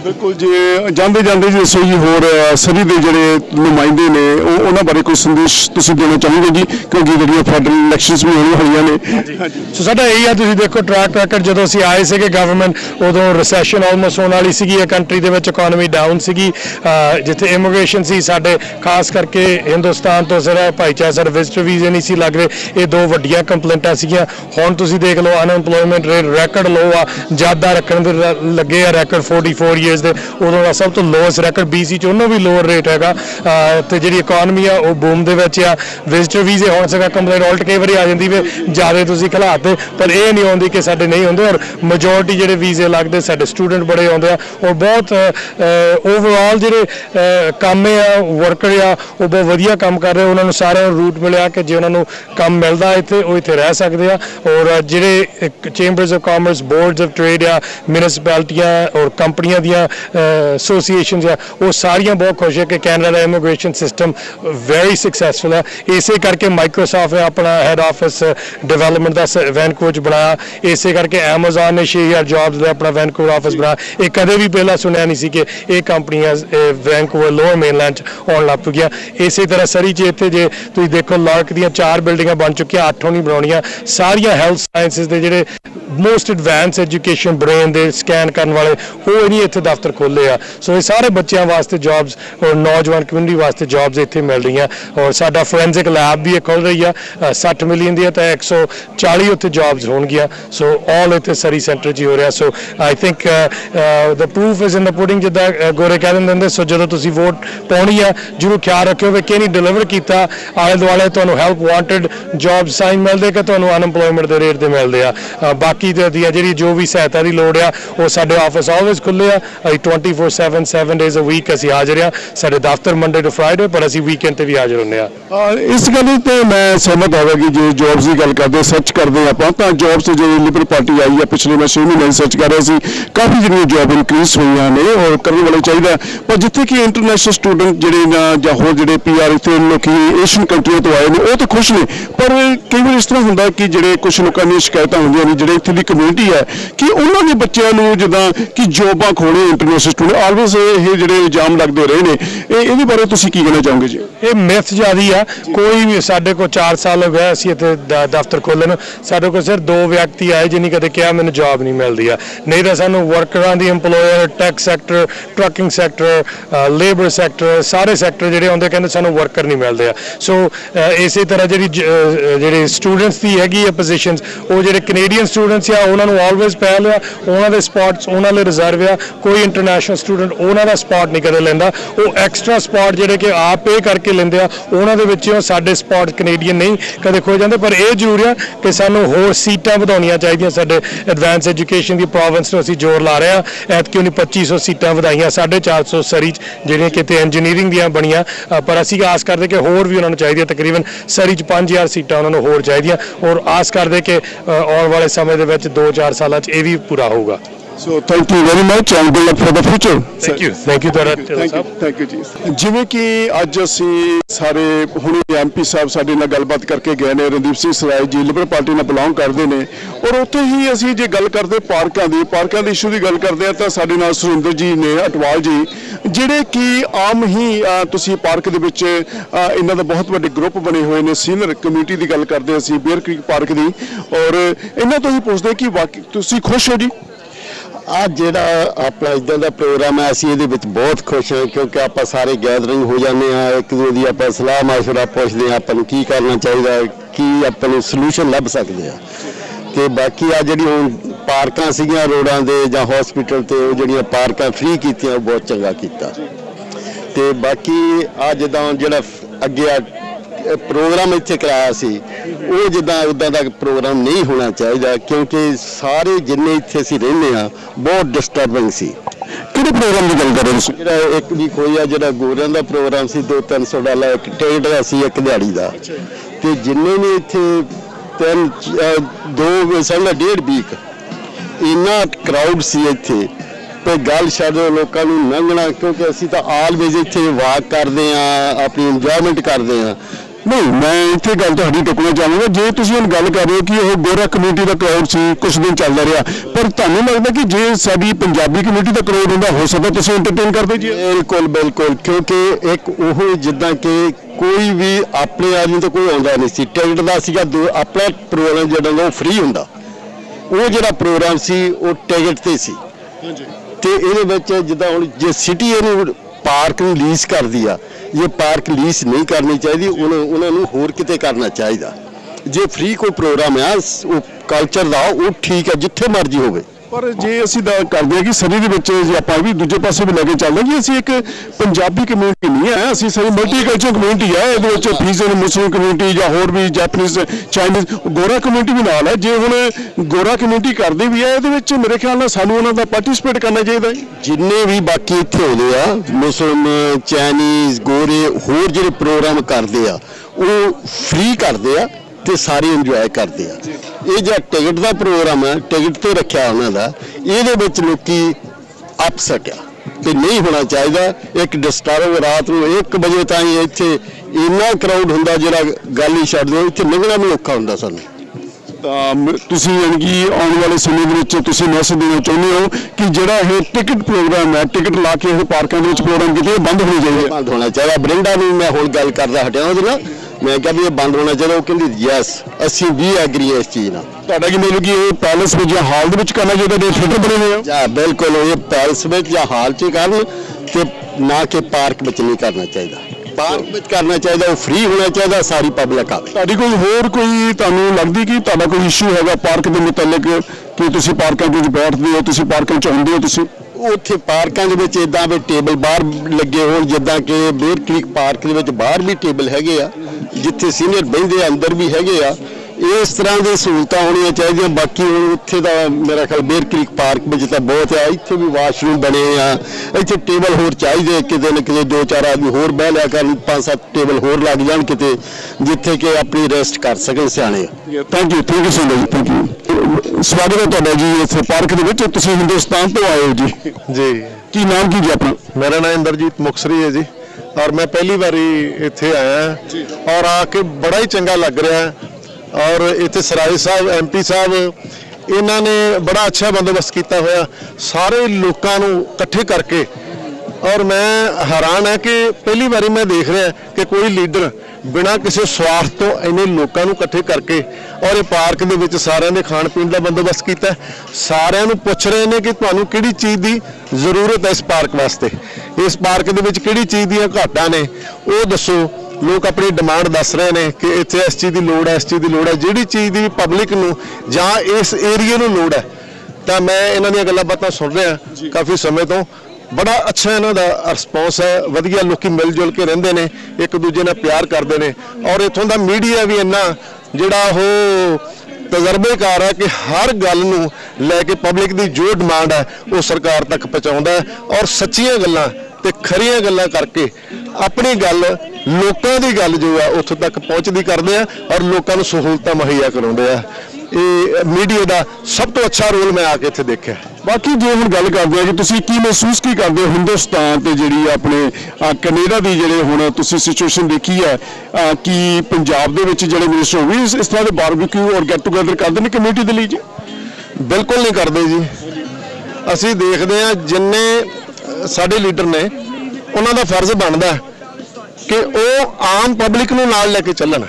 ਬਿਲਕੁਲ ਜੀ ਜਾਂਦੇ ਜਾਂਦੇ ਜੀ ਦੱਸੋ ਜੀ ਹੋਰ ਸਰੀ ਦੇ ਜਿਹੜੇ ਨੁਮਾਇੰਦੇ ਨੇ ਉਹ ਉਹਨਾਂ ਬਾਰੇ ਕੋਈ ਸੰਦੇਸ਼ ਤੁਸੀਂ ਦੇਣਾ ਚਾਹੋਗੇ ਜੀ? ਕਿਉਂਕਿ ਜਿਹੜੀਆਂ ਫੈਡਰਲ ਇਲੈਕਸ਼ਨਸ ਵੀ ਹੋਣੀਆਂ ਹੋਈਆਂ ਨੇ। ਸੋ ਸਾਡਾ ਇਹੀ ਆ ਤੁਸੀਂ ਦੇਖੋ ਟਰੈਕ ਰੈਕਡ ਜਦੋਂ ਅਸੀਂ ਆਏ ਸੀਗੇ ਗਵਰਨਮੈਂਟ ਉਦੋਂ ਰੈਸੈਸ਼ਨ ਆਲਮੋਸਟ ਹੋਣ ਵਾਲੀ ਸੀਗੀ ਇਹ ਕੰਟਰੀ ਦੇ ਵਿੱਚ ਇਕਨੋਮੀ ਡਾਊਨ ਸੀਗੀ। ਜਿੱਥੇ ਇਮੀਗ੍ਰੇਸ਼ਨ ਸੀ ਸਾਡੇ ਖਾਸ ਕਰਕੇ ਹਿੰਦੁਸਤਾਨ ਤੋਂ ਸਿਰ ਭਾਈਚਾਰਾ ਸਰ ਵਿਜ਼ਟਰ ਵੀਜ਼ੇ ਨਹੀਂ ਸੀ ਲੱਗ ਰਹੇ ਇਹ ਦੋ ਵੱਡੀਆਂ ਕੰਪਲੇਂਟਾਂ ਸੀਗੀਆਂ। ਹੁਣ ਤੁਸੀਂ ਦੇਖ ਲਓ ਅਨਐਮਪਲੋਇਮੈਂਟ ਰੇਟ ਰੈਕਡ ਲੋ ਆ ਜ਼ਿਆਦਾ ਰੱਖਣ ਦੇ ਲੱਗੇ ਆ ਰੈਕਡ 44 ਇਅਰਸ ਦੇ ਉਦੋਂ ਦਾ ਸਭ ਤੋਂ ਲੋਐਸਟ ਰੈਕਡ BC ਚ, ਉਹਨੂੰ ਵੀ ਲੋਅਰ ਰੇਟ ਹੈਗਾ। ਅਹ, ਤੇ ਜਿਹੜੀ ਇਕਨੋਮੀ ਆ, ਉਹ ਬੂਮ ਦੇ ਵਿੱਚ ਆ। ਵਿਜ਼ਟਰ ਵੀਜ਼ੇ ਹੁਣ ਸਗਾ ਕੰਪਲੇਂਟ ਉਲਟ ਕਈ ਵਾਰੀ ਆ ਜਾਂਦੀ ਵੇ ਜ਼ਿਆਦਾ ਤੁਸੀਂ ਖਿਲਾਤੇ ਪਰ ਇਹ ਨਹੀਂ ਆਉਂਦੀ ਕਿ ਸਾਡੇ ਨਹੀਂ ਹੁੰਦੇ। ਔਰ ਮੈਜੋਰਿਟੀ ਜਿਹੜੇ ਵੀਜ਼ੇ ਲੱਗਦੇ, ਸਾਡੇ ਸਟੂਡੈਂਟ ਬੜੇ ਆਉਂਦੇ ਆ। ਔਰ ਬਹੁਤ ਓਵਰਆਲ ਜਿਹੜੇ ਕੰਮ ਆ ਵਰਕਰ ਆ, ਉਹ ਬਹੁਤ ਵਧੀਆ ਕੰਮ ਕਰ ਰਹੇ ਉਹਨਾਂ ਨੂੰ ਸਾਰਿਆਂ ਨੂੰ ਰੂਟ ਮਿਲਿਆ ਕਿ ਜੇ ਉਹਨਾਂ ਨੂੰ ਕੰਮ ਮਿਲਦਾ ਇੱਥੇ, ਉਹ ਇੱਥੇ ਰਹਿ ਸਕਦੇ ਆ। ਔਰ ਜਿਹੜੇ chambers of commerce boards of trade ਆ ਮਿਊਨਿਸਪੈਲਿਟੀਆਂ ਔਰ ਕੰਪਨੀਆਂ ਦੀਆਂ ਐਸੋਸੀਏਸ਼ਨਸ ਆ, ਉਹ ਸਾਰੀਆਂ ਬਹੁਤ ਖੁਸ਼ ਹੈ ਕਿ ਕੈਨੇਡਾ ਦਾ ਇਮੀਗ੍ਰੇਸ਼ਨ ਸਿਸਟਮ ਵੈਰੀ ਸਕਸੈਸਫੁਲ ਹੈ ਇਸੇ ਕਰਕੇ ਮਾਈਕਰੋਸਾਫਟ ਨੇ ਆਪਣਾ ਹੈਡ ਆਫਿਸ ਡਿਵੈਲਪਮੈਂਟ ਦਾ ਵੈਨਕੂਵਰ ਬਣਾਇਆ। ਇਸੇ ਕਰਕੇ Amazon ਨੇ 6000 ਜੌਬਸ ਦਾ ਆਪਣਾ ਵੈਨਕੂਵਰ ਆਫਿਸ ਬਣਾਇਆ। ਇਹ ਕਦੇ ਵੀ ਪਹਿਲਾਂ ਸੁਣਿਆ ਨਹੀਂ ਸੀ ਕਿ ਇਹ ਕੰਪਨੀਆਂ ਵੈਨਕੂਵਰ ਲੋਅਰ ਮੇਨਲੈਂਡ ਚ ਆਉਣ ਲੱਗ ਪਈਆਂ। ਇਸੇ ਤਰ੍ਹਾਂ ਸਰੀ ਚ ਇੱਥੇ ਜੇ ਤੁਸੀਂ ਦੇਖੋ ਲਾਰਕ ਦੀਆਂ ਚਾਰ ਬਿਲਡਿੰਗਾਂ ਬਣ ਚੁੱਕੀਆਂ, ਅੱਠੋਂ ਨਹੀਂ ਬਣਾਉਣੀਆਂ। ਸਾਰੀਆਂ ਹੈਲਥ ਸਾਇੰਸਸ ਦੇ ਜਿਹੜੇ ਮੋਸਟ ਐਡਵਾਂਸ ਐਜੂਕੇਸ਼ਨ ਬ੍ਰੇਨ ਦੇ ਸਕੈਨ ਕਰਨ ਵਾਲੇ, ਉਹ ਨਹੀਂ ਇੱਥੇ ਦਫ਼ਤਰ ਖੋਲੇ ਆ। ਸੋ ਇਹ ਸਾਰੇ ਬੱਚਿਆਂ ਵਾਸਤੇ ਜੌਬਸ ਔਰ ਨੌਜਵਾਨ ਕਮਿਊਨਿਟੀ ਵਾਸਤੇ ਜੌਬਸ ਇੱਥੇ ਮਿਲ ਰਹੀਆਂ। ਔਰ ਸਾਡਾ ਫੋਰੈਂਸਿਕ ਲੈਬ ਵੀ ਇਹ ਖੁੱਲ ਰਹੀ ਆ। ਅ, 60 ਮਿਲੀਅਨ ਦੀ ਹੈ ਤਾਂ 140 ਉੱਥੇ ਜੌਬਸ ਹੋਣਗੀਆਂ। ਸੋ ਆਲ ਇੱਥੇ ਸਰੀ ਸੈਂਟਰ 'ਚ ਹੀ ਹੋ ਰਿਹਾ। So I think the proof is in the pudding ਜਿੱਦਾਂ ਗੋਰੇ ਕਹਿ ਦਿੰਦੇ ਹੁੰਦੇ ਸੋ ਜਦੋਂ ਤੁਸੀਂ ਵੋਟ ਪਾਉਣੀ ਆ ਜਰੂਰ ਖਿਆਲ ਰੱਖਿਓ ਵੀ ਕਿਹਨੀ ਡਿਲੀਵਰ ਕੀਤਾ। ਆਲੇ ਦੁਆਲੇ ਤੁਹਾਨੂੰ ਹੈਲਪ ਵਾਂਟਡ ਜੌਬ ਸਾਈਨ ਮਿਲਦੇ ਕਿ ਤੁਹਾਨੂੰ ਅਨਪਲੋਇਮੈਂਟ ਦੇ ਰੇਟ ਦੇ ਮਿਲਦੇ ਆ। ਬਾਕੀ ਦੇ ਦੀਆਂ ਜਿਹੜੀ ਜੋ ਵੀ ਸਹਾਇਤਾ ਦੀ ਲੋੜ ਆ ਉਹ ਸਾਡੇ ਆਫਿਸ ਆਲਵੇਸ ਖੁੱਲੇ ਆ। ਅਸੀਂ 24/7 7 ਡੇਜ਼ ਅ ਵੀਕ ਅਸੀਂ ਹਾਜ਼ਰ ਆ ਸਾਡੇ ਦਫ਼ਤਰ ਮੰਡੇ ਟੂ ਫਰਾਈਡੇ ਪਰ ਅਸੀਂ ਵੀਕਐਂਡ ਤੇ ਵੀ ਹਾਜ਼ਰ ਹੁੰਦੇ ਆ ਇਸ ਗੱਲ ਤੇ ਮੈਂ ਸਹਿਮਤ ਹੋਵਾਂ ਕਿ ਜੇ ਜੌਬਸ ਦੀ ਗੱਲ ਕਰਦੇ ਸਰਚ ਕਰਦੇ ਆਪਾਂ, ਤਾਂ ਜੌਬਸ ਤੇ ਜਿਹੜੀ ਲਿਬਰਲ ਪਾਰਟੀ ਆਈ ਹੈ ਪਿਛਲੇ ਮੈਂ 6 ਮਹੀਨੇ ਸਰਚ ਕਰ ਰਿਹਾ ਸੀ, ਕਾਫੀ ਜਿਹੜੀਆਂ ਜੌਬ ਇਨਕਰੀਜ਼ ਹੋਈਆਂ ਨੇ ਔਰ ਕਰਨ ਵਾਲੇ ਚਾਹੀਦਾ ਪਰ ਜਿੱਥੇ ਕਿ ਇੰਟਰਨੈਸ਼ਨਲ ਸਟੂਡੈਂਟ ਜਿਹੜੇ ਨਾ, ਜਾਂ ਹੋਰ ਜਿਹੜੇ ਪੀਆਰ ਇੱਥੇ ਲੋਕੀ ਏਸ਼ੀਅਨ ਕੰਟਰੀਆਂ ਤੋਂ ਆਏ ਨੇ, ਉਹ ਤਾਂ ਖੁਸ਼ ਨੇ। ਪਰ ਕਈ ਵਾਰ ਇਸ ਤਰ੍ਹਾਂ ਹੁੰਦਾ ਕਿ ਜਿਹੜੇ ਕੁਝ ਲੋਕਾਂ ਦੀਆਂ ਸ਼ਿਕਾਇਤਾਂ ਹੁੰਦੀਆਂ ਨੇ, ਜਿਹੜੇ ਇੱਥੇ ਦੀ ਕਮਿਊਨਿਟੀ ਹੈ, ਕਿ ਉਹਨਾਂ ਦੇ ਬੱਚਿਆਂ ਨੂੰ ਜਿੱਦਾਂ ਕਿ ਜੋਬਾਂ ਖੋਣੇ ਇੰਟਰਨੈਸ਼ਨਲ ਸਟੂਡੈਂਟ ਆਲਵੇਸ ਇਹ ਜਿਹੜੇ ਇਲਜ਼ਾਮ ਲੱਗਦੇ ਰਹੇ ਨੇ, ਇਹ ਇਹਦੇ ਬਾਰੇ ਤੁਸੀਂ ਕੀ ਕਹਿਣਾ ਚਾਹੋਗੇ ਜੀ? ਇਹ ਮਿਥ ਜਿਆਦੀ ਆ। ਕੋਈ ਵੀ ਸਾਡੇ ਕੋਲ 4 ਸਾਲ ਹੋ ਗਏ ਅਸੀਂ ਇੱਥੇ ਦਫ਼ਤਰ ਖੋਲ੍ਹੇ ਸਾਡੇ ਕੋਲ ਸਿਰ ਦੋ ਵਿਅਕਤੀ ਆਏ ਜਿਨ੍ਹਾਂ ਕਦੇ ਕਿਹਾ ਮੈਨੂੰ ਜੌਬ ਨਹੀਂ ਮਿਲਦੀ ਆ। ਨਹੀਂ ਤਾਂ ਸਾਨੂੰ ਵਰਕਰਾਂ ਦੀ EMPLOYER tax sector trucking sector labour sector ਸਾਰੇ ਸੈਕਟਰ ਜਿਹੜੇ ਆਉਂਦੇ ਕਹਿੰਦੇ ਸਾਨੂੰ ਵਰਕਰ ਨਹੀਂ ਮਿਲਦੇ ਆ। ਸੋ ਇਸੇ ਤਰ੍ਹਾਂ ਜਿਹੜੀ ਜਿਹੜੇ ਸਟੂਡੈਂਟਸ ਦੀ ਹੈਗੀ ਆ ਪੋਜੀਸ਼ਨਸ ਉਹ ਜਿਹੜੇ ਕੈਨੇਡੀਅਨ ਸਟੂਡੈਂਟਸ ਆ, ਉਹਨਾਂ ਨੂੰ ਆਲਵੇਸ ਪਹਿਲ ਆ, ਉਹਨਾਂ ਦੇ ਸਪੌਟਸ ਉਹਨਾਂ ਲਈ ਰਿਜ਼ਰਵ ਆ। ਕੋਈ ਇੰਟਰਨੈਸ਼ਨਲ ਸਟੂਡੈਂਟ ਉਹਨਾਂ ਦਾ ਸਪੌਟ ਨਹੀਂ ਕਦੇ ਲੈਂਦਾ। ਉਹ ਐਕਸਟਰਾ ਸਪੌਟ ਜਿਹੜੇ ਕਿ ਆਪ ਪੇ ਕਰਕੇ ਲੈਂਦੇ ਆ, ਉਹਨਾਂ ਦੇ ਵਿੱਚੋਂ ਸਾਡੇ ਸਪੌਟ ਕੈਨੇਡੀਅਨ ਨਹੀਂ ਕਦੇ ਖੋ ਜਾਂਦੇ। ਪਰ ਇਹ ਜ਼ਰੂਰ ਆ ਕਿ ਸਾਨੂੰ ਹੋਰ ਸੀਟਾਂ ਵਧਾਉਣੀਆਂ ਚਾਹੀਦੀਆਂ ਸਾਡੇ ਐਡਵਾਂਸ ਐਜੂਕੇਸ਼ਨ ਦੀ ਪ੍ਰੋਵਿੰਸ ਨੂੰ ਅਸੀਂ ਜ਼ੋਰ ਲਾ ਰਹੇ ਆ। ਐਤਕੀ ਉਹਨੇ 2500 ਸੀਟਾਂ ਵਧਾਈਆਂ 450 ਸਰੀ 'ਚ, ਜਿਹੜੀਆਂ ਕਿਤੇ ਇੰਜੀਨੀਅਰਿੰਗ ਦੀਆਂ ਬਣੀਆਂ। ਪਰ ਅਸੀਂ ਆਸ ਕਰਦੇ ਕਿ ਹੋਰ ਵੀ ਉਹਨਾਂ ਨੂੰ ਚਾਹੀਦੀਆਂ, ਤਕਰੀਬਨ ਸਰੀ 'ਚ 5000 ਸੀਟਾਂ ਉਹਨਾਂ ਨੂੰ ਹੋਰ ਚਾਹੀਦੀਆਂ। ਔਰ ਆਸ ਕਰਦੇ ਕਿ ਆਉਣ ਵਾਲੇ ਸਮੇਂ ਦੇ ਵਿੱਚ 2-4 ਸਾਲਾਂ 'ਚ ਇਹ ਵੀ ਪੂਰਾ ਹੋਊਗਾ। So thank you very much and good luck for the future thank you thank you ਤੁਹਾਡਾ ਥੈਂਕ ਯੂ ਥੈਂਕ ਯੂ ਜੀ ਜਿਵੇਂ ਕਿ ਅੱਜ ਅਸੀਂ ਸਾਰੇ ਹੁਣੇ ਐਮਪੀ ਸਾਹਿਬ ਸਾਡੇ ਨਾਲ ਗੱਲਬਾਤ ਕਰਕੇ ਗਏ ਨੇ ਰਣਦੀਪ ਸਿੰਘ ਸਰਾਏ ਜੀ ਲਿਬਰਲ ਪਾਰਟੀ ਨਾਲ ਬਿਲੋਂਗ ਕਰਦੇ ਨੇ। ਔਰ ਉੱਥੇ ਹੀ ਅਸੀਂ ਜੇ ਗੱਲ ਕਰਦੇ ਪਾਰਕਾਂ ਦੀ ਪਾਰਕਾਂ ਦੇ ਇਸ਼ੂ ਦੀ ਗੱਲ ਕਰਦੇ ਆ ਤਾਂ ਸਾਡੇ ਨਾਲ ਸੁਰਿੰਦਰ ਜੀ ਨੇ ਅਟਵਾਲ ਜੀ ਜਿਹੜੇ ਕਿ ਆਮ ਹੀ ਤੁਸੀਂ ਪਾਰਕ ਦੇ ਵਿੱਚ ਇਹਨਾਂ ਦਾ ਬਹੁਤ ਵੱਡੇ ਗਰੁੱਪ ਬਣੇ ਹੋਏ ਨੇ ਸੀਨੀਅਰ ਕਮਿਊਨਿਟੀ ਦੀ ਗੱਲ ਕਰਦੇ ਅਸੀਂ ਬੀਅਰ ਕ੍ਰੀਕ ਪਾਰਕ ਦੀ। ਔਰ ਇਹਨਾਂ ਤੋਂ ਹੀ ਪੁੱਛਦੇ ਕਿ ਵਾਕਈ ਤੁਸੀਂ ਖੁਸ਼ ਹੋ ਜੀ? ਆ ਜਿਹੜਾ ਆਪਣਾ ਇਦਾਂ ਦਾ ਪ੍ਰੋਗਰਾਮ ਹੈ, ਅਸੀਂ ਇਹਦੇ ਵਿੱਚ ਬਹੁਤ ਖੁਸ਼ ਹਾਂ, ਕਿਉਂਕਿ ਆਪਾਂ ਸਾਰੇ ਗੈਦਰਿੰਗ ਹੋ ਜਾਂਦੇ ਆ ਇੱਕ ਦੂਜੇ ਦੀ ਆਪਾਂ ਸਲਾਹ ਮਸ਼ਵਰਾ ਪੁੱਛਦੇ ਆ ਆਪਾਂ ਨੂੰ ਕੀ ਕਰਨਾ ਚਾਹੀਦਾ, ਕੀ ਆਪਾਂ ਨੂੰ ਸੋਲੂਸ਼ਨ ਲੱਭ ਸਕਦੇ ਆ। ਤੇ ਬਾਕੀ ਆ ਜਿਹੜੀ ਹੁਣ ਪਾਰਕਾਂ ਸੀਗੀਆਂ ਰੋਡਾਂ ਦੇ ਜਾਂ ਹਸਪੀਟਲ ਤੇ, ਉਹ ਜਿਹੜੀਆਂ ਪਾਰਕਾਂ ਫ੍ਰੀ ਕੀਤੀਆਂ, ਉਹ ਬਹੁਤ ਚੰਗਾ ਕੀਤਾ। ਤੇ ਬਾਕੀ ਆ ਜਿੱਦਾਂ ਜਿਹੜਾ ਅੱਗੇ ਆ ਪ੍ਰੋਗਰਾਮ ਇੱਥੇ ਕਰਾਇਆ ਸੀ ਉਹ ਜਿੱਦਾਂ ਉਦਾਂ ਦਾ ਪ੍ਰੋਗਰਾਮ ਨਹੀਂ ਹੋਣਾ ਚਾਹੀਦਾ ਕਿਉਂਕਿ ਸਾਰੇ ਜਿੰਨੇ ਇੱਥੇ ਅਸੀਂ ਰਹਿੰਦੇ ਆ ਬਹੁਤ ਡਿਸਟਰਬਿੰਗ ਸੀ। ਕਿਹੜੇ ਪ੍ਰੋਗਰਾਮ ਦੀ ਗੱਲ ਕਰ ਰਹੇ ਹੋ ਤੁਸੀਂ? ਜਿਹੜਾ ਇੱਕ ਵੀ ਕੋਈ ਆ ਜਿਹੜਾ ਗੋਰਿਆਂ ਦਾ ਪ੍ਰੋਗਰਾਮ ਸੀ 2-300 ਡਾਲਰ ਇੱਕ ਟਿਕਟ ਦਾ ਸੀ ਇੱਕ ਦਿਹਾੜੀ ਦਾ। ਤੇ ਜਿੰਨੇ ਵੀ ਇੱਥੇ ਤਿੰਨ ਦੋ ਸਾਲ ਡੇਢ ਵੀਕ ਇੰਨਾ ਕਰਾਊਡ ਸੀ ਇੱਥੇ। ਤੇ ਗੱਲ ਛੱਡੋ ਲੋਕਾਂ ਨੂੰ ਲੰਘਣਾ ਕਿਉਂਕਿ ਅਸੀਂ ਤਾਂ ਆਲਵੇਜ਼ ਇੱਥੇ ਵਾਕ ਕਰਦੇ ਆ ਆਪਣੀ ਇੰਜੋਇਮੈਂਟ ਕਰਦੇ ਆ ਨਹੀਂ ਮੈਂ ਇੱਥੇ ਗੱਲ ਤੁਹਾਡੀ ਟੁਕਣਾ ਚਾਹਾਂਗਾ। ਜੇ ਤੁਸੀਂ ਹੁਣ ਗੱਲ ਕਰ ਰਹੇ ਹੋ ਕਿ ਉਹ ਗੋਰਾ ਕਮਿਊਨਿਟੀ ਦਾ ਕਰਾਊਡ ਸੀ ਕੁਝ ਦਿਨ ਚੱਲਦਾ ਰਿਹਾ ਪਰ ਤੁਹਾਨੂੰ ਲੱਗਦਾ ਕਿ ਜੇ ਸਾਡੀ ਪੰਜਾਬੀ ਕਮਿਊਨਿਟੀ ਦਾ ਕਰਾਊਡ ਹੁੰਦਾ ਹੋ ਸਕਦਾ ਤੁਸੀਂ ਐਂਟਰਟੇਨ ਕਰਦੇ ਜੀ। ਬਿਲਕੁਲ ਬਿਲਕੁਲ ਕਿਉਂਕਿ ਇੱਕ ਉਹ ਜਿੱਦਾਂ ਕਿ ਕੋਈ ਵੀ ਆਪਣੇ ਆਦਮੀ ਤੋਂ ਕੋਈ ਆਉਂਦਾ ਨਹੀਂ ਸੀ। ਟਿਕਟ ਦਾ ਸੀਗਾ ਦੋ ਆਪਣਾ ਪ੍ਰੋਗਰਾਮ ਜਿਹੜਾ ਉਹ ਫ੍ਰੀ ਹੁੰਦਾ। ਉਹ ਜਿਹੜਾ ਪ੍ਰੋਗਰਾਮ ਸੀ ਉਹ ਟਿਕਟ ਤੇ ਸੀ। ਤੇ ਇਹਦੇ ਵਿੱਚ ਜਿੱਦਾਂ ਹੁਣ ਜੇ ਸਿਟੀ ਇਹਨੂੰ ਪਾਰਕ ਨੂੰ ਲੀਜ਼ ਕਰਦੀ ਆ ਜੇ ਪਾਰਕ ਲੀਸ ਨਹੀਂ ਕਰਨੀ ਚਾਹੀਦੀ, ਉਹਨਾਂ ਉਹਨਾਂ ਨੂੰ ਹੋਰ ਕਿਤੇ ਕਰਨਾ ਚਾਹੀਦਾ। ਜੇ ਫ੍ਰੀ ਕੋਈ ਪ੍ਰੋਗਰਾਮ ਆ, ਉਹ ਕਲਚਰ ਦਾ, ਉਹ ਠੀਕ ਹੈ ਜਿੱਥੇ ਮਰਜ਼ੀ ਹੋਵੇ। ਪਰ ਜੇ ਅਸੀਂ ਦਾ ਕਰਦੇ ਹਾਂ ਕਿ ਸਰੀ ਦੇ ਵਿੱਚ ਜੇ ਆਪਾਂ ਵੀ ਦੂਜੇ ਪਾਸੇ ਵੀ ਲੈ ਕੇ ਚੱਲਦੇ ਹਾਂ ਕਿ ਅਸੀਂ ਇੱਕ ਪੰਜਾਬੀ ਕਮਿਊਨਿਟੀ ਨਹੀਂ ਹੈ, ਅਸੀਂ ਸਾਰੀ ਮਲਟੀਕਲਚਰ ਕਮਿਊਨਿਟੀ ਹੈ, ਇਹਦੇ ਵਿੱਚ ਫੀਜ਼ਨ ਮੁਸਲਿਮ ਕਮਿਊਨਿਟੀ ਜਾਂ ਹੋਰ ਵੀ ਜੈਪਨੀਜ਼ ਚਾਈਨੀਜ਼ ਗੋਰਾ ਕਮਿਊਨਿਟੀ ਵੀ ਨਾਲ ਹੈ। ਜੇ ਹੁਣ ਗੋਰਾ ਕਮਿਊਨਿਟੀ ਕਰਦੇ ਵੀ ਹੈ, ਇਹਦੇ ਵਿੱਚ ਮੇਰੇ ਖਿਆਲ ਨਾਲ ਸਾਨੂੰ ਉਹਨਾਂ ਦਾ ਪਾਰਟਿਸਿਪੇਟ ਕਰਨਾ ਚਾਹੀਦਾ ਜਿੰਨੇ ਵੀ ਬਾਕੀ ਇੱਥੇ ਆਉਂਦੇ ਆ ਮੁਸਲਮ ਚਾਈਨੀਜ਼ ਗੋਰੇ ਹੋਰ ਜਿਹੜੇ ਪ੍ਰੋਗਰਾਮ ਕਰਦੇ ਆ, ਉਹ ਫ੍ਰੀ ਕਰਦੇ ਆ। ਤੇ ਸਾਰੇ ਇੰਜੋਏ ਕਰਦੇ ਆ। ਇਹ ਜਿਹੜਾ ਟਿਕਟ ਦਾ ਪ੍ਰੋਗਰਾਮ ਹੈ ਟਿਕਟ ਤੇ ਰੱਖਿਆ ਉਹਨਾਂ ਦਾ ਇਹਦੇ ਵਿੱਚ ਲੋਕੀ ਅਪਸੈਟ ਆ ਤੇ ਨਹੀਂ ਹੋਣਾ ਚਾਹੀਦਾ। ਇੱਕ ਡਿਸਟਰਬ ਰਾਤ ਨੂੰ 1 ਵਜੇ ਤਾਈਂ ਇੱਥੇ ਇੰਨਾ ਕਰਾਊਡ ਹੁੰਦਾ ਜਿਹੜਾ ਗੱਲ ਹੀ ਛੱਡ ਦਿਓ ਇੱਥੇ ਲੰਘਣਾ ਵੀ ਔਖਾ ਹੁੰਦਾ ਸਾਨੂੰ। ਤਾਂ ਤੁਸੀਂ ਯਾਨੀ ਕਿ ਆਉਣ ਵਾਲੇ ਸਮੇਂ ਦੇ ਵਿੱਚ ਤੁਸੀਂ ਮੈਸੇਜ ਦੇਣਾ ਚਾਹੁੰਦੇ ਹੋ ਕਿ ਜਿਹੜਾ ਇਹ ਟਿਕਟ ਪ੍ਰੋਗਰਾਮ ਹੈ ਟਿਕਟ ਲਾ ਕੇ ਇਹ ਪਾਰਕਾਂ ਦੇ ਵਿੱਚ ਪ੍ਰੋਗਰਾਮ ਕੀਤੇ ਬੰਦ ਹੋਣੇ ਚਾਹੀਦੇ। ਬੰਦ ਹੋਣਾ ਚਾਹੀਦਾ। ਬ੍ਰਿੰਡਾ ਨੂੰ ਮੈਂ ਹੁਣ ਗੱਲ ਕਰਦਾ ਹਟਿਆ ਉਹਦੇ ਨਾਲ। ਮੈਂ ਕਿਹਾ ਵੀ ਇਹ ਬੰਦ ਹੋਣਾ ਚਾਹੀਦਾ ਉਹ ਕਹਿੰਦੀ ਯੈਸ ਅਸੀਂ ਵੀ ਐਗਰੀ ਇਸ ਚੀਜ਼ ਨਾਲ। ਤੁਹਾਡਾ ਕੀ ਮੈਨੂੰ ਕਿ ਇਹ ਪੈਲਸ ਵਿੱਚ ਜਾਂ ਹਾਲ ਦੇ ਵਿੱਚ ਕਰਨਾ ਚਾਹੀਦਾ ਜੇ ਥੀਏਟਰ ਬਣੇ ਹੋਏ ਆ? ਜਾਂ ਬਿਲਕੁਲ ਇਹ ਪੈਲਸ ਵਿੱਚ ਜਾਂ ਹਾਲ 'ਚ ਹੀ ਕਰਨ ਤੇ ਨਾ ਕਿ ਪਾਰਕ ਵਿੱਚ ਨਹੀਂ ਕਰਨਾ ਚਾਹੀਦਾ। ਪਾਰਕ ਵਿੱਚ ਕਰਨਾ ਚਾਹੀਦਾ ਉਹ ਫ੍ਰੀ ਹੋਣਾ ਚਾਹੀਦਾ ਸਾਰੀ ਪਬਲਿਕ ਆਵੇ। ਤੁਹਾਡੀ ਕੋਈ ਹੋਰ ਕੋਈ ਤੁਹਾਨੂੰ ਲੱਗਦੀ ਕਿ ਤੁਹਾਡਾ ਕੋਈ ਇਸ਼ੂ ਹੈਗਾ ਪਾਰਕ ਦੇ ਮੁਤਲਕ ਕਿ ਤੁਸੀਂ ਪਾਰਕਾਂ ਦੇ ਵਿੱਚ ਬੈਠਦੇ ਹੋ ਤੁਸੀਂ ਪਾਰਕਾਂ 'ਚ ਆਉਂਦੇ ਹੋ ਤੁਸੀਂ? ਉੱਥੇ ਪਾਰਕਾਂ ਦੇ ਵਿੱਚ ਇਦਾਂ ਵੀ ਟੇਬਲ ਬਾਹਰ ਲੱਗੇ ਹੋਣ, ਜਿੱਦਾਂ ਕਿ ਬੇਰ ਕ੍ਰੀਕ ਪਾਰਕ ਦੇ ਵਿੱਚ ਬਾਹਰ ਵੀ ਟੇਬਲ ਹੈਗੇ ਆ, ਜਿੱਥੇ ਸੀਨੀਅਰ ਬਹਿੰਦੇ ਆ, ਅੰਦਰ ਵੀ ਹੈਗੇ ਆ। ਇਸ ਤਰ੍ਹਾਂ ਦੀ ਸਹੂਲਤਾਂ ਹੋਣੀਆਂ ਚਾਹੀਦੀਆਂ, ਬਾਕੀ ਹੁਣ ਉੱਥੇ ਦਾ ਮੇਰਾ ਖਿਆਲ ਬੇਰ ਕ੍ਰੀਕ ਪਾਰਕ ਵਿੱਚ ਤਾਂ ਬਹੁਤ ਆ, ਇੱਥੇ ਵੀ ਵਾਸ਼ਰੂਮ ਬਣੇ ਆ, ਇੱਥੇ ਟੇਬਲ ਹੋਰ ਚਾਹੀਦੇ, ਕਿਤੇ ਨਾ ਕਿਤੇ ਦੋ ਚਾਰ ਆਦਮੀ ਹੋਰ ਬਹਿ ਲਿਆ ਕਰਨ, ਪੰਜ ਸੱਤ ਟੇਬਲ ਹੋਰ ਲੱਗ ਜਾਣ ਕਿਤੇ, ਜਿੱਥੇ ਕਿ ਆਪਣੀ ਰੈਸਟ ਕਰ ਸਕਣ ਸਿਆਣੇ। Thank you thank you so much thank you ਸਵਾਗਤ ਹੈ ਤੁਹਾਡਾ ਜੀ ਇੱਥੇ ਪਾਰਕ ਦੇ ਵਿੱਚ। ਤੁਸੀਂ ਹਿੰਦੁਸਤਾਨ ਤੋਂ ਆਏ ਹੋ ਜੀ। ਜੀ। ਕੀ ਨਾਮ ਕੀ ਜੀ ਆਪਣਾ? ਮੇਰਾ ਨਾਮ ਇੰਦਰਜੀਤ ਮੁਖਸਰੀ ਹੈ ਜੀ। ਔਰ ਮੈਂ ਪਹਿਲੀ ਵਾਰੀ ਇੱਥੇ ਆਇਆ ਔਰ ਆ ਕੇ ਬੜਾ ਹੀ ਚੰਗਾ ਲੱਗ ਰਿਹਾ ਹੈ। ਔਰ ਇੱਥੇ ਸਰਾਏ ਸਾਹਿਬ ਐਮਪੀ ਸਾਹਿਬ ਇਹਨਾਂ ਨੇ ਬੜਾ ਅੱਛਾ ਬੰਦੋਬਸਤ ਕੀਤਾ ਹੋਇਆ। ਸਾਰੇ ਲੋਕਾਂ ਨੂੰ ਇਕੱਠੇ ਕਰਕੇ। ਔਰ ਮੈਂ ਹੈਰਾਨ ਹੈ ਕਿ ਪਹਿਲੀ ਵਾਰੀ ਮੈਂ ਦੇਖ ਰਿਹਾ ਕਿ ਕੋਈ ਲੀਡਰ ਬਿਨਾਂ ਕਿਸੇ ਸਵਾਰਥ ਤੋਂ ਇੰਨੇ ਲੋਕਾਂ ਨੂੰ ਇਕੱਠੇ ਕਰਕੇ ਔਰ ਇਹ ਪਾਰਕ ਦੇ ਵਿੱਚ ਸਾਰਿਆਂ ਦੇ ਖਾਣ ਪੀਣ ਦਾ ਬੰਦੋਬਸਤ ਕੀਤਾ। ਸਾਰਿਆਂ ਨੂੰ ਪੁੱਛ ਰਹੇ ਨੇ ਕਿ ਤੁਹਾਨੂੰ ਕਿਹੜੀ ਚੀਜ਼ ਦੀ ਜ਼ਰੂਰਤ ਹੈ ਇਸ ਪਾਰਕ ਵਾਸਤੇ? ਇਸ ਪਾਰਕ ਦੇ ਵਿੱਚ ਕਿਹੜੀ ਚੀਜ਼ ਦੀਆਂ ਘਾਟਾਂ ਨੇ? ਉਹ ਦੱਸੋ। ਲੋਕ ਆਪਣੀ ਡਿਮਾਂਡ ਦੱਸ ਰਹੇ ਨੇ ਕਿ ਇੱਥੇ ਇਸ ਚੀਜ਼ ਦੀ ਲੋੜ ਹੈ ਇਸ ਚੀਜ਼ ਦੀ ਲੋੜ ਹੈ। ਜਿਹੜੀ ਚੀਜ਼ ਦੀ ਪਬਲਿਕ ਨੂੰ ਜਾਂ ਇਸ ਏਰੀਆ ਨੂੰ ਲੋੜ ਹੈ। ਤਾਂ ਮੈਂ ਇਹਨਾਂ ਦੀਆਂ ਗੱਲਾਂ ਬਾਤਾਂ ਸੁਣ ਰਿਹਾ ਕਾਫੀ ਸਮੇਂ ਤੋਂ। ਬੜਾ ਅੱਛਾ ਇਹਨਾਂ ਦਾ ਰਿਸਪੌਂਸ ਹੈ, ਵਧੀਆ ਲੋਕੀ ਮਿਲ ਜੁਲ ਕੇ ਰਹਿੰਦੇ ਨੇ, ਇੱਕ ਦੂਜੇ ਨਾਲ ਪਿਆਰ ਕਰਦੇ ਨੇ। ਔਰ ਇਥੋਂ ਦਾ ਮੀਡੀਆ ਵੀ ਇੰਨਾ ਜਿਹੜਾ ਉਹ ਤਜਰਬੇਕਾਰ ਹੈ ਕਿ ਹਰ ਗੱਲ ਨੂੰ ਲੈ ਕੇ ਪਬਲਿਕ ਦੀ ਜੋ ਡਿਮਾਂਡ ਹੈ, ਉਹ ਸਰਕਾਰ ਤੱਕ ਪਹੁੰਚਾਉਂਦਾ ਔਰ ਸੱਚੀਆਂ ਗੱਲਾਂ ਤੇ ਖਰੀਆਂ ਗੱਲਾਂ ਕਰਕੇ ਆਪਣੀ ਗੱਲ, ਲੋਕਾਂ ਦੀ ਗੱਲ ਜੋ ਹੈ, ਉੱਥੋਂ ਤੱਕ ਪਹੁੰਚਦੀ ਕਰਦੇ ਆ। ਔਰ ਲੋਕਾਂ ਨੂੰ ਸਹੂਲਤਾਂ ਮੁਹੱਈਆ ਕਰਾਉਂਦੇ ਆ। ਇਹ ਮੀਡੀਆ ਦਾ ਸਭ ਤੋਂ ਅੱਛਾ ਰੋਲ ਮੈਂ ਆ ਕੇ ਇੱਥੇ ਦੇਖਿਆ। ਬਾਕੀ ਜੇ ਹੁਣ ਗੱਲ ਕਰਦੇ ਆ ਕਿ ਤੁਸੀਂ ਕੀ ਮਹਿਸੂਸ ਕੀ ਕਰਦੇ ਹੋ ਹਿੰਦੁਸਤਾਨ ਤੇ ਜਿਹੜੀ ਆਪਣੇ ਕੈਨੇਡਾ ਦੀ ਜਿਹੜੇ ਹੁਣ ਤੁਸੀਂ ਸਿਚੁਏਸ਼ਨ ਦੇਖੀ ਹੈ ਕਿ ਪੰਜਾਬ ਦੇ ਵਿੱਚ ਜਿਹੜੇ ਮਿਨਿਸਟਰ ਹੋ ਵੀ ਇਸ ਤਰ੍ਹਾਂ ਦੇ ਬਾਰਬੀਕਿਊ ਔਰ ਗੈਟ ਟੂਗੇਦਰ ਕਰਦੇ ਨੇ ਕਮਿਊਨਿਟੀ ਦੇ ਲਈ ਜੀ? ਬਿਲਕੁਲ ਨਹੀਂ ਕਰਦੇ ਜੀ। ਅਸੀਂ ਦੇਖਦੇ ਹਾਂ ਜਿੰਨੇ ਸਾਡੇ ਲੀਡਰ ਨੇ ਉਹਨਾਂ ਦਾ ਫਰਜ਼ ਬਣਦਾ ਕਿ ਉਹ ਆਮ ਪਬਲਿਕ ਨੂੰ ਨਾਲ ਲੈ ਕੇ ਚੱਲਣ।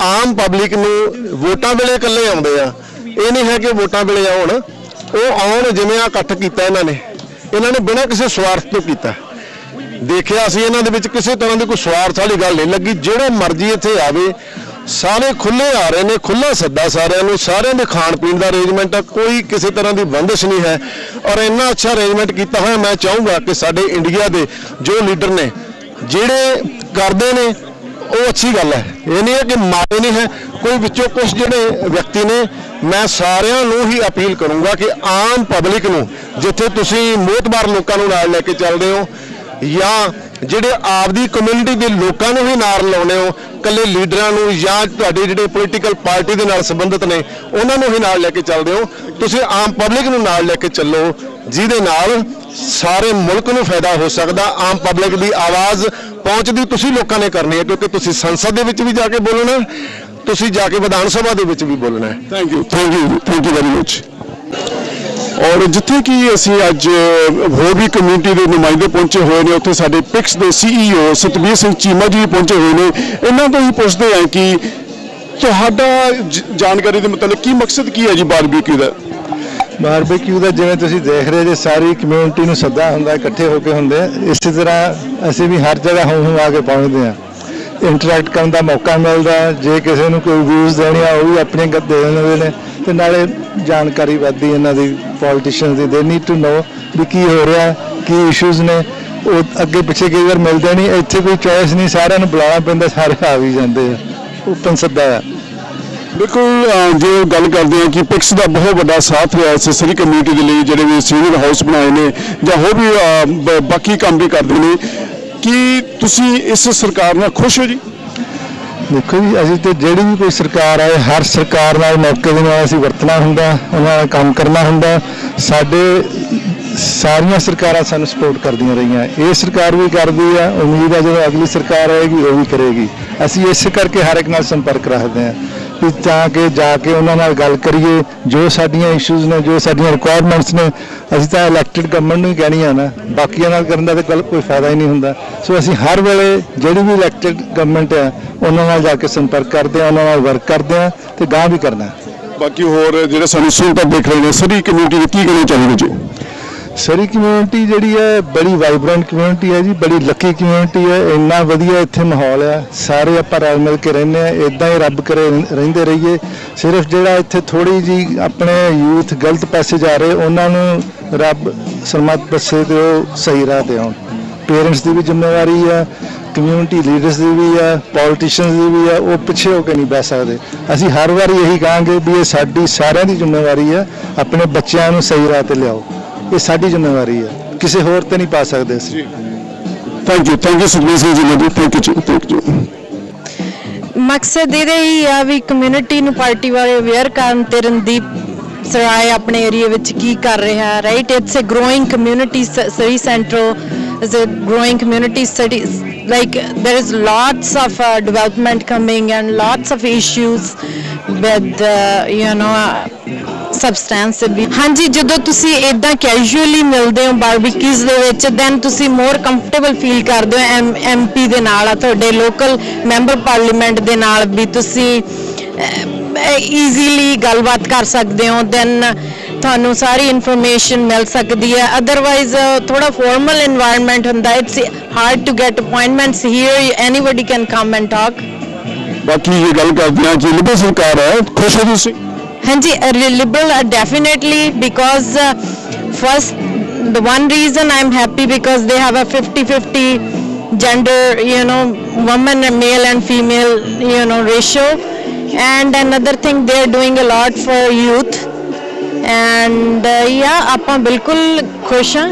ਆਮ ਪਬਲਿਕ ਨੂੰ ਵੋਟਾਂ ਵੇਲੇ ਇਕੱਲੇ ਆਉਂਦੇ ਆ। ਇਹ ਨਹੀਂ ਹੈ ਕਿ ਵੋਟਾਂ ਵੇਲੇ ਆਉਣ। ਉਹ ਆਉਣ ਜਿਵੇਂ ਆ ਇਕੱਠ ਕੀਤਾ ਇਹਨਾਂ ਨੇ। ਇਹਨਾਂ ਨੇ ਬਿਨਾਂ ਕਿਸੇ ਸਵਾਰਥ ਤੋਂ ਕੀਤਾ। ਦੇਖਿਆ ਅਸੀਂ ਇਹਨਾਂ ਦੇ ਵਿੱਚ ਕਿਸੇ ਤਰ੍ਹਾਂ ਦੀ ਕੋਈ ਸਵਾਰਥ ਵਾਲੀ ਗੱਲ ਨਹੀਂ ਲੱਗੀ। ਜਿਹੜਾ ਮਰਜ਼ੀ ਇੱਥੇ ਆਵੇ, ਸਾਰੇ ਖੁੱਲੇ ਆ ਰਹੇ ਨੇ ਖੁੱਲਾ ਸੱਦਾ ਸਾਰਿਆਂ ਨੂੰ। ਸਾਰਿਆਂ ਦੇ ਖਾਣ ਪੀਣ ਦਾ ਅਰੇਂਜਮੈਂਟ ਆ, ਕੋਈ ਕਿਸੇ ਤਰ੍ਹਾਂ ਦੀ ਬੰਦਿਸ਼ ਨਹੀਂ ਹੈ। ਔਰ ਇੰਨਾ ਅੱਛਾ ਅਰੇਂਜਮੈਂਟ ਕੀਤਾ ਹੋਇਆ, ਮੈਂ ਚਾਹੂੰਗਾ ਕਿ ਸਾਡੇ ਇੰਡੀਆ ਦੇ ਜੋ ਲੀਡਰ ਨੇ, ਜਿਹੜੇ ਕਰਦੇ ਨੇ ਉਹ ਅੱਛੀ ਗੱਲ ਹੈ। ਇਹ ਨਹੀਂ ਹੈ ਕਿ ਮਾੜੇ ਨਹੀਂ ਹੈ। ਕੋਈ ਵਿੱਚੋਂ ਕੁਝ ਜਿਹੜੇ ਵਿਅਕਤੀ ਨੇ, ਮੈਂ ਸਾਰਿਆਂ ਨੂੰ ਹੀ ਅਪੀਲ ਕਰੂੰਗਾ ਕਿ ਆਮ ਪਬਲਿਕ ਨੂੰ, ਜਿੱਥੇ ਤੁਸੀਂ ਮੋਤਬਾਰ ਲੋਕਾਂ ਨੂੰ ਨਾਲ ਲੈ ਕੇ ਚੱਲਦੇ ਹੋ, ਜਾਂ ਜਿਹੜੇ ਆਪਦੀ ਕਮਿਊਨਿਟੀ ਦੇ ਲੋਕਾਂ ਨੂੰ ਵੀ ਨਾਲ ਲਾਉਣੇ ਹੋ ਕੱਲੇ ਲੀਡਰਾਂ ਨੂੰ ਜਾਂ ਤੁਹਾਡੇ ਜਿਹੜੇ ਪੋਲੀਟੀਕਲ ਪਾਰਟੀ ਦੇ ਨਾਲ ਸੰਬੰਧਿਤ ਨੇ, ਉਹਨਾਂ ਨੂੰ ਹੀ ਨਾਲ ਲੈ ਕੇ ਚੱਲਦੇ ਹੋ। ਤੁਸੀਂ ਆਮ ਪਬਲਿਕ ਨੂੰ ਨਾਲ ਲੈ ਕੇ ਚੱਲੋ, ਜਿਹਦੇ ਨਾਲ ਸਾਰੇ ਮੁਲਕ ਨੂੰ ਫਾਇਦਾ ਹੋ ਸਕਦਾ, ਆਮ ਪਬਲਿਕ ਦੀ ਆਵਾਜ਼ ਪਹੁੰਚਦੀ ਤੁਸੀਂ ਲੋਕਾਂ ਨੇ ਕਰਨੀ ਹੈ, ਕਿਉਂਕਿ ਤੁਸੀਂ ਸੰਸਦ ਦੇ ਵਿੱਚ ਵੀ ਜਾ ਕੇ ਬੋਲਣਾ ਤੁਸੀਂ ਜਾ ਕੇ ਵਿਧਾਨ ਸਭਾ ਦੇ ਵਿੱਚ ਵੀ ਬੋਲਣਾ ਹੈ। Thank you thank you thank you very much ਔਰ ਜਿੱਥੇ ਕਿ ਅਸੀਂ ਅੱਜ ਹੋਰ ਵੀ ਕਮਿਊਨਿਟੀ ਦੇ ਨੁਮਾਇੰਦੇ ਪਹੁੰਚੇ ਹੋਏ ਨੇ, ਉੱਥੇ ਸਾਡੇ ਪਿਕਸ ਦੇ ਸੀਈਓ ਸਤਬੀਰ ਸਿੰਘ ਚੀਮਾ ਜੀ ਵੀ ਪਹੁੰਚੇ ਹੋਏ ਨੇ। ਇਹਨਾਂ ਤੋਂ ਹੀ ਪੁੱਛਦੇ ਹਾਂ ਕਿ ਤੁਹਾਡਾ ਜਾਣਕਾਰੀ ਦੇ ਮੁਤਾਬਕ ਕੀ ਮਕਸਦ ਕੀ ਹੈ ਜੀ ਬਾਰਬੀਕਿਊ ਦਾ? ਬਾਰਬੀਕਿਊ ਦਾ ਜਿਵੇਂ ਤੁਸੀਂ ਦੇਖ ਰਹੇ ਜੇ ਸਾਰੀ ਕਮਿਊਨਿਟੀ ਨੂੰ ਸੱਦਾ ਹੁੰਦਾ, ਇਕੱਠੇ ਹੋ ਕੇ ਹੁੰਦੇ ਆ। ਇਸੇ ਤਰ੍ਹਾਂ ਅਸੀਂ ਵੀ ਹਰ ਜਗ੍ਹਾ ਹੂੰ ਹੂੰ ਆ ਕੇ ਪਹੁੰਚਦੇ ਆ ਇੰਟਰੈਕਟ ਕਰਨ ਦਾ ਮੌਕਾ ਮਿਲਦਾ, ਜੇ ਕਿਸੇ ਨੂੰ ਕੋਈ ਵਿਊਜ਼ ਦੇਣੇ ਆ, ਉਹ ਵੀ ਆਪਣੇ ਗੱਦ ਦੇ ਦਿੰਦੇ ਨੇ, ਤੇ ਨਾਲੇ ਜਾਣਕਾਰੀ ਵੱਧਦੀ ਇਹਨਾਂ ਦੀ ਪੋਲੀਟੀਸ਼ੀਅਨਸ ਦੀ ਦੇ ਨੀਡ ਟੂ ਨੋ ਵੀ ਕੀ ਹੋ ਰਿਹਾ, ਕੀ ਇਸ਼ੂਜ਼ ਨੇ, ਉਹ ਅੱਗੇ ਪਿੱਛੇ ਕਈ ਵਾਰ ਮਿਲਦੇ ਨਹੀਂ, ਇੱਥੇ ਕੋਈ ਚੋਇਸ ਨਹੀਂ, ਸਾਰਿਆਂ ਨੂੰ ਬੁਲਾਉਣਾ ਪੈਂਦਾ, ਸਾਰੇ ਆ ਵੀ ਜਾਂਦੇ ਆ ਓਪਨ ਸੱਦਾ ਆ ਬਿਲਕੁਲ ਅਹ, ਜੇ ਗੱਲ ਕਰਦੇ ਹਾਂ ਕਿ ਪਿਕਸ ਦਾ ਬਹੁਤ ਵੱਡਾ ਸਾਥ ਰਿਹਾ ਇਸ ਸਾਰੀ ਕਮਿਊਨਿਟੀ ਦੇ ਲਈ ਜਿਹੜੇ ਵੀ ਸੀਨੀਅਰ ਹਾਊਸ ਬਣਾਏ ਨੇ ਜਾਂ ਹੋਰ ਵੀ ਬਾਕੀ ਕੰਮ ਵੀ ਕਰਦੇ ਨੇ ਕੀ ਤੁਸੀਂ ਇਸ ਸਰਕਾਰ ਨਾਲ ਖੁਸ਼ ਹੋ ਜੀ? ਦੇਖੋ ਜੀ ਅਸੀਂ ਤੇ ਜਿਹੜੀ ਵੀ ਕੋਈ ਸਰਕਾਰ ਆਏ ਹਰ ਸਰਕਾਰ ਨਾਲ ਮੌਕੇ ਦੇ ਨਾਲ ਅਸੀਂ ਵਰਤਣਾ ਹੁੰਦਾ ਉਹਨਾਂ ਨਾਲ ਕੰਮ ਕਰਨਾ ਹੁੰਦਾ। ਸਾਡੇ ਸਾਰੀਆਂ ਸਰਕਾਰਾਂ ਸਾਨੂੰ ਸਪੋਰਟ ਕਰਦੀਆਂ ਰਹੀਆਂ। ਇਹ ਸਰਕਾਰ ਵੀ ਕਰਦੀ ਆ ਉਮੀਦ ਆ ਜਦੋਂ ਅਗਲੀ ਸਰਕਾਰ ਆਏਗੀ ਉਹ ਵੀ ਕਰੇਗੀ। ਅਸੀਂ ਇਸ ਕਰਕੇ ਹਰ ਇੱਕ ਨਾਲ ਸੰਪਰਕ ਰੱਖਦੇ ਹਾਂ। ਵੀ ਤਾਂ ਕਿ ਜਾ ਕੇ ਉਹਨਾਂ ਨਾਲ ਗੱਲ ਕਰੀਏ, ਜੋ ਸਾਡੀਆਂ ਇਸ਼ੂਜ਼ ਨੇ, ਜੋ ਸਾਡੀਆਂ ਰਿਕੁਆਇਰਮੈਂਟਸ ਨੇ, ਅਸੀਂ ਤਾਂ ਇਲੈਕਟਿਡ ਗਵਰਨਮੈਂਟ ਨੂੰ ਹੀ ਕਹਿਣੀਆਂ ਨਾ। ਬਾਕੀਆਂ ਨਾਲ ਕਰਨ ਦਾ ਤਾਂ ਗੱਲ ਕੋਈ ਫਾਇਦਾ ਹੀ ਨਹੀਂ ਹੁੰਦਾ। ਸੋ ਅਸੀਂ ਹਰ ਵੇਲੇ ਜਿਹੜੀ ਵੀ ਇਲੈਕਟਿਡ ਗਵਰਨਮੈਂਟ ਹੈ ਉਹਨਾਂ ਨਾਲ ਜਾ ਕੇ ਸੰਪਰਕ ਕਰਦੇ ਆ, ਉਹਨਾਂ ਨਾਲ ਵਰਕ ਕਰਦੇ ਆ ਤੇ ਗਾਂ ਵੀ ਕਰਨਾ। ਬਾਕੀ ਹੋਰ ਜਿਹੜੇ ਸਾਨੂੰ ਸਹੂਲਤਾਂ ਦੇਖ ਰਹੇ ਨੇ, ਸਾਰੀ ਕਮਿਊਨਿਟੀ ਕੀ ਕਹਿਣਾ ਚਾਹੁੰਦੇ ਜੀ? ਸਰੀ ਕਮਿਊਨਿਟੀ ਜਿਹੜੀ ਹੈ, ਬੜੀ ਵਾਈਬ੍ਰੈਂਟ ਕਮਿਊਨਿਟੀ ਹੈ ਜੀ, ਬੜੀ ਲੱਕੀ ਕਮਿਊਨਿਟੀ ਹੈ। ਇੰਨਾ ਵਧੀਆ ਇੱਥੇ ਮਾਹੌਲ ਹੈ। ਸਾਰੇ ਆਪਾਂ ਰਲ ਮਿਲ ਕੇ ਰਹਿੰਦੇ ਆ ਇਦਾਂ ਹੀ ਰੱਬ ਕਰੇ ਰਹਿੰਦੇ ਰਹੀਏ। ਸਿਰਫ ਜਿਹੜਾ ਇੱਥੇ ਥੋੜੀ ਜੀ ਆਪਣੇ ਯੂਥ ਗਲਤ ਪਾਸੇ ਜਾ ਰਹੇ, ਉਹਨਾਂ ਨੂੰ ਰੱਬ ਸਰਮਤ ਬਸੇ ਤੇ ਉਹ ਸਹੀ ਰਾਹ ਤੇ ਆਉਣ। ਪੇਰੈਂਟਸ ਦੀ ਵੀ ਜ਼ਿੰਮੇਵਾਰੀ ਹੈ ਕਮਿਊਨਿਟੀ ਲੀਡਰਸ ਦੀ ਵੀ ਹੈ ਪੋਲੀਟੀਸ਼ੀਅਨਸ ਦੀ ਵੀ ਹੈ, ਉਹ ਪਿੱਛੇ ਹੋ ਕੇ ਨਹੀਂ ਬਹਿ ਸਕਦੇ। ਅਸੀਂ ਹਰ ਵਾਰੀ ਇਹੀ ਕਹਾਂਗੇ ਵੀ ਇਹ ਸਾਡੀ ਸਾਰਿਆਂ ਦੀ ਜ਼ਿੰਮੇਵਾਰੀ ਹੈ, ਆਪਣੇ ਬੱਚਿਆਂ ਨੂੰ ਸਹੀ ਰਾਹ ਤੇ ਲਿਆਓ। ਇਹ ਸਾਡੀ ਜ਼ਿੰਮੇਵਾਰੀ ਹੈ। ਕਿਸੇ ਹੋਰ ਤੇ ਨਹੀਂ ਪਾ ਸਕਦੇ ਅਸੀਂ। Thank you thank you Sukhbir Singh ji ji thank you thank you ਮਕਸਦ ਇਹਦੇ ਹੀ ਆ ਵੀ ਕਮਿਊਨਿਟੀ ਨੂੰ ਪਾਰਟੀ ਬਾਰੇ ਅਵੇਅਰ ਕਰਨ ਤੇ ਰਣਦੀਪ ਸਰਾਏ ਆਪਣੇ ਏਰੀਆ ਵਿੱਚ ਕੀ ਕਰ ਰਿਹਾ right it's a growing community Surrey Central is a growing community studies like there is lots of uh, development coming and lots of issues with uh, you know substance ਵੀ। ਹਾਂਜੀ, ਜਦੋਂ ਤੁਸੀਂ ਇਦਾਂ ਕੈਜੂਅਲੀ ਮਿਲਦੇ ਹੋ ਬਾਰਬੀਕਿਊਜ਼ ਦੇ ਵਿੱਚ ਦੈਨ ਤੁਸੀਂ ਮੋਰ ਕੰਫਰਟੇਬਲ ਫੀਲ ਕਰਦੇ ਹੋ ਐਮਪੀ ਦੇ ਨਾਲ ਆ ਤੁਹਾਡੇ ਲੋਕਲ ਮੈਂਬਰ ਪਾਰਲੀਮੈਂਟ ਦੇ ਨਾਲ ਵੀ ਤੁਸੀਂ ਈਜ਼ੀਲੀ ਗੱਲਬਾਤ ਕਰ ਸਕਦੇ ਹੋ ਦੈਨ ਤੁਹਾਨੂੰ ਸਾਰੀ ਇਨਫੋਰਮੇਸ਼ਨ ਮਿਲ ਸਕਦੀ ਹੈ। ਅਦਰਵਾਈਜ਼ ਥੋੜਾ ਫਾਰਮਲ এনवायरमेंट ਹੁੰਦਾ it's hard to get appointments here anybody can come and talk ਬਾਕੀ ਇਹ ਗੱਲ ਕਰਦੇ ਆ ਜੀ ਲਿਬਰਲ ਸਰਕਾਰ ਹੈ, ਖੁਸ਼ ਹੋ ਤੁਸੀਂ? Hanji, uh, liberal are definitely because uh, first the one reason I'm happy because they have a 50-50 gender, you know, woman and male and female, you know, ratio. And another thing they're doing a lot for youth. And uh, yeah, ਆਪਾਂ ਬਿਲਕੁਲ ਖੁਸ਼ ਹਾਂ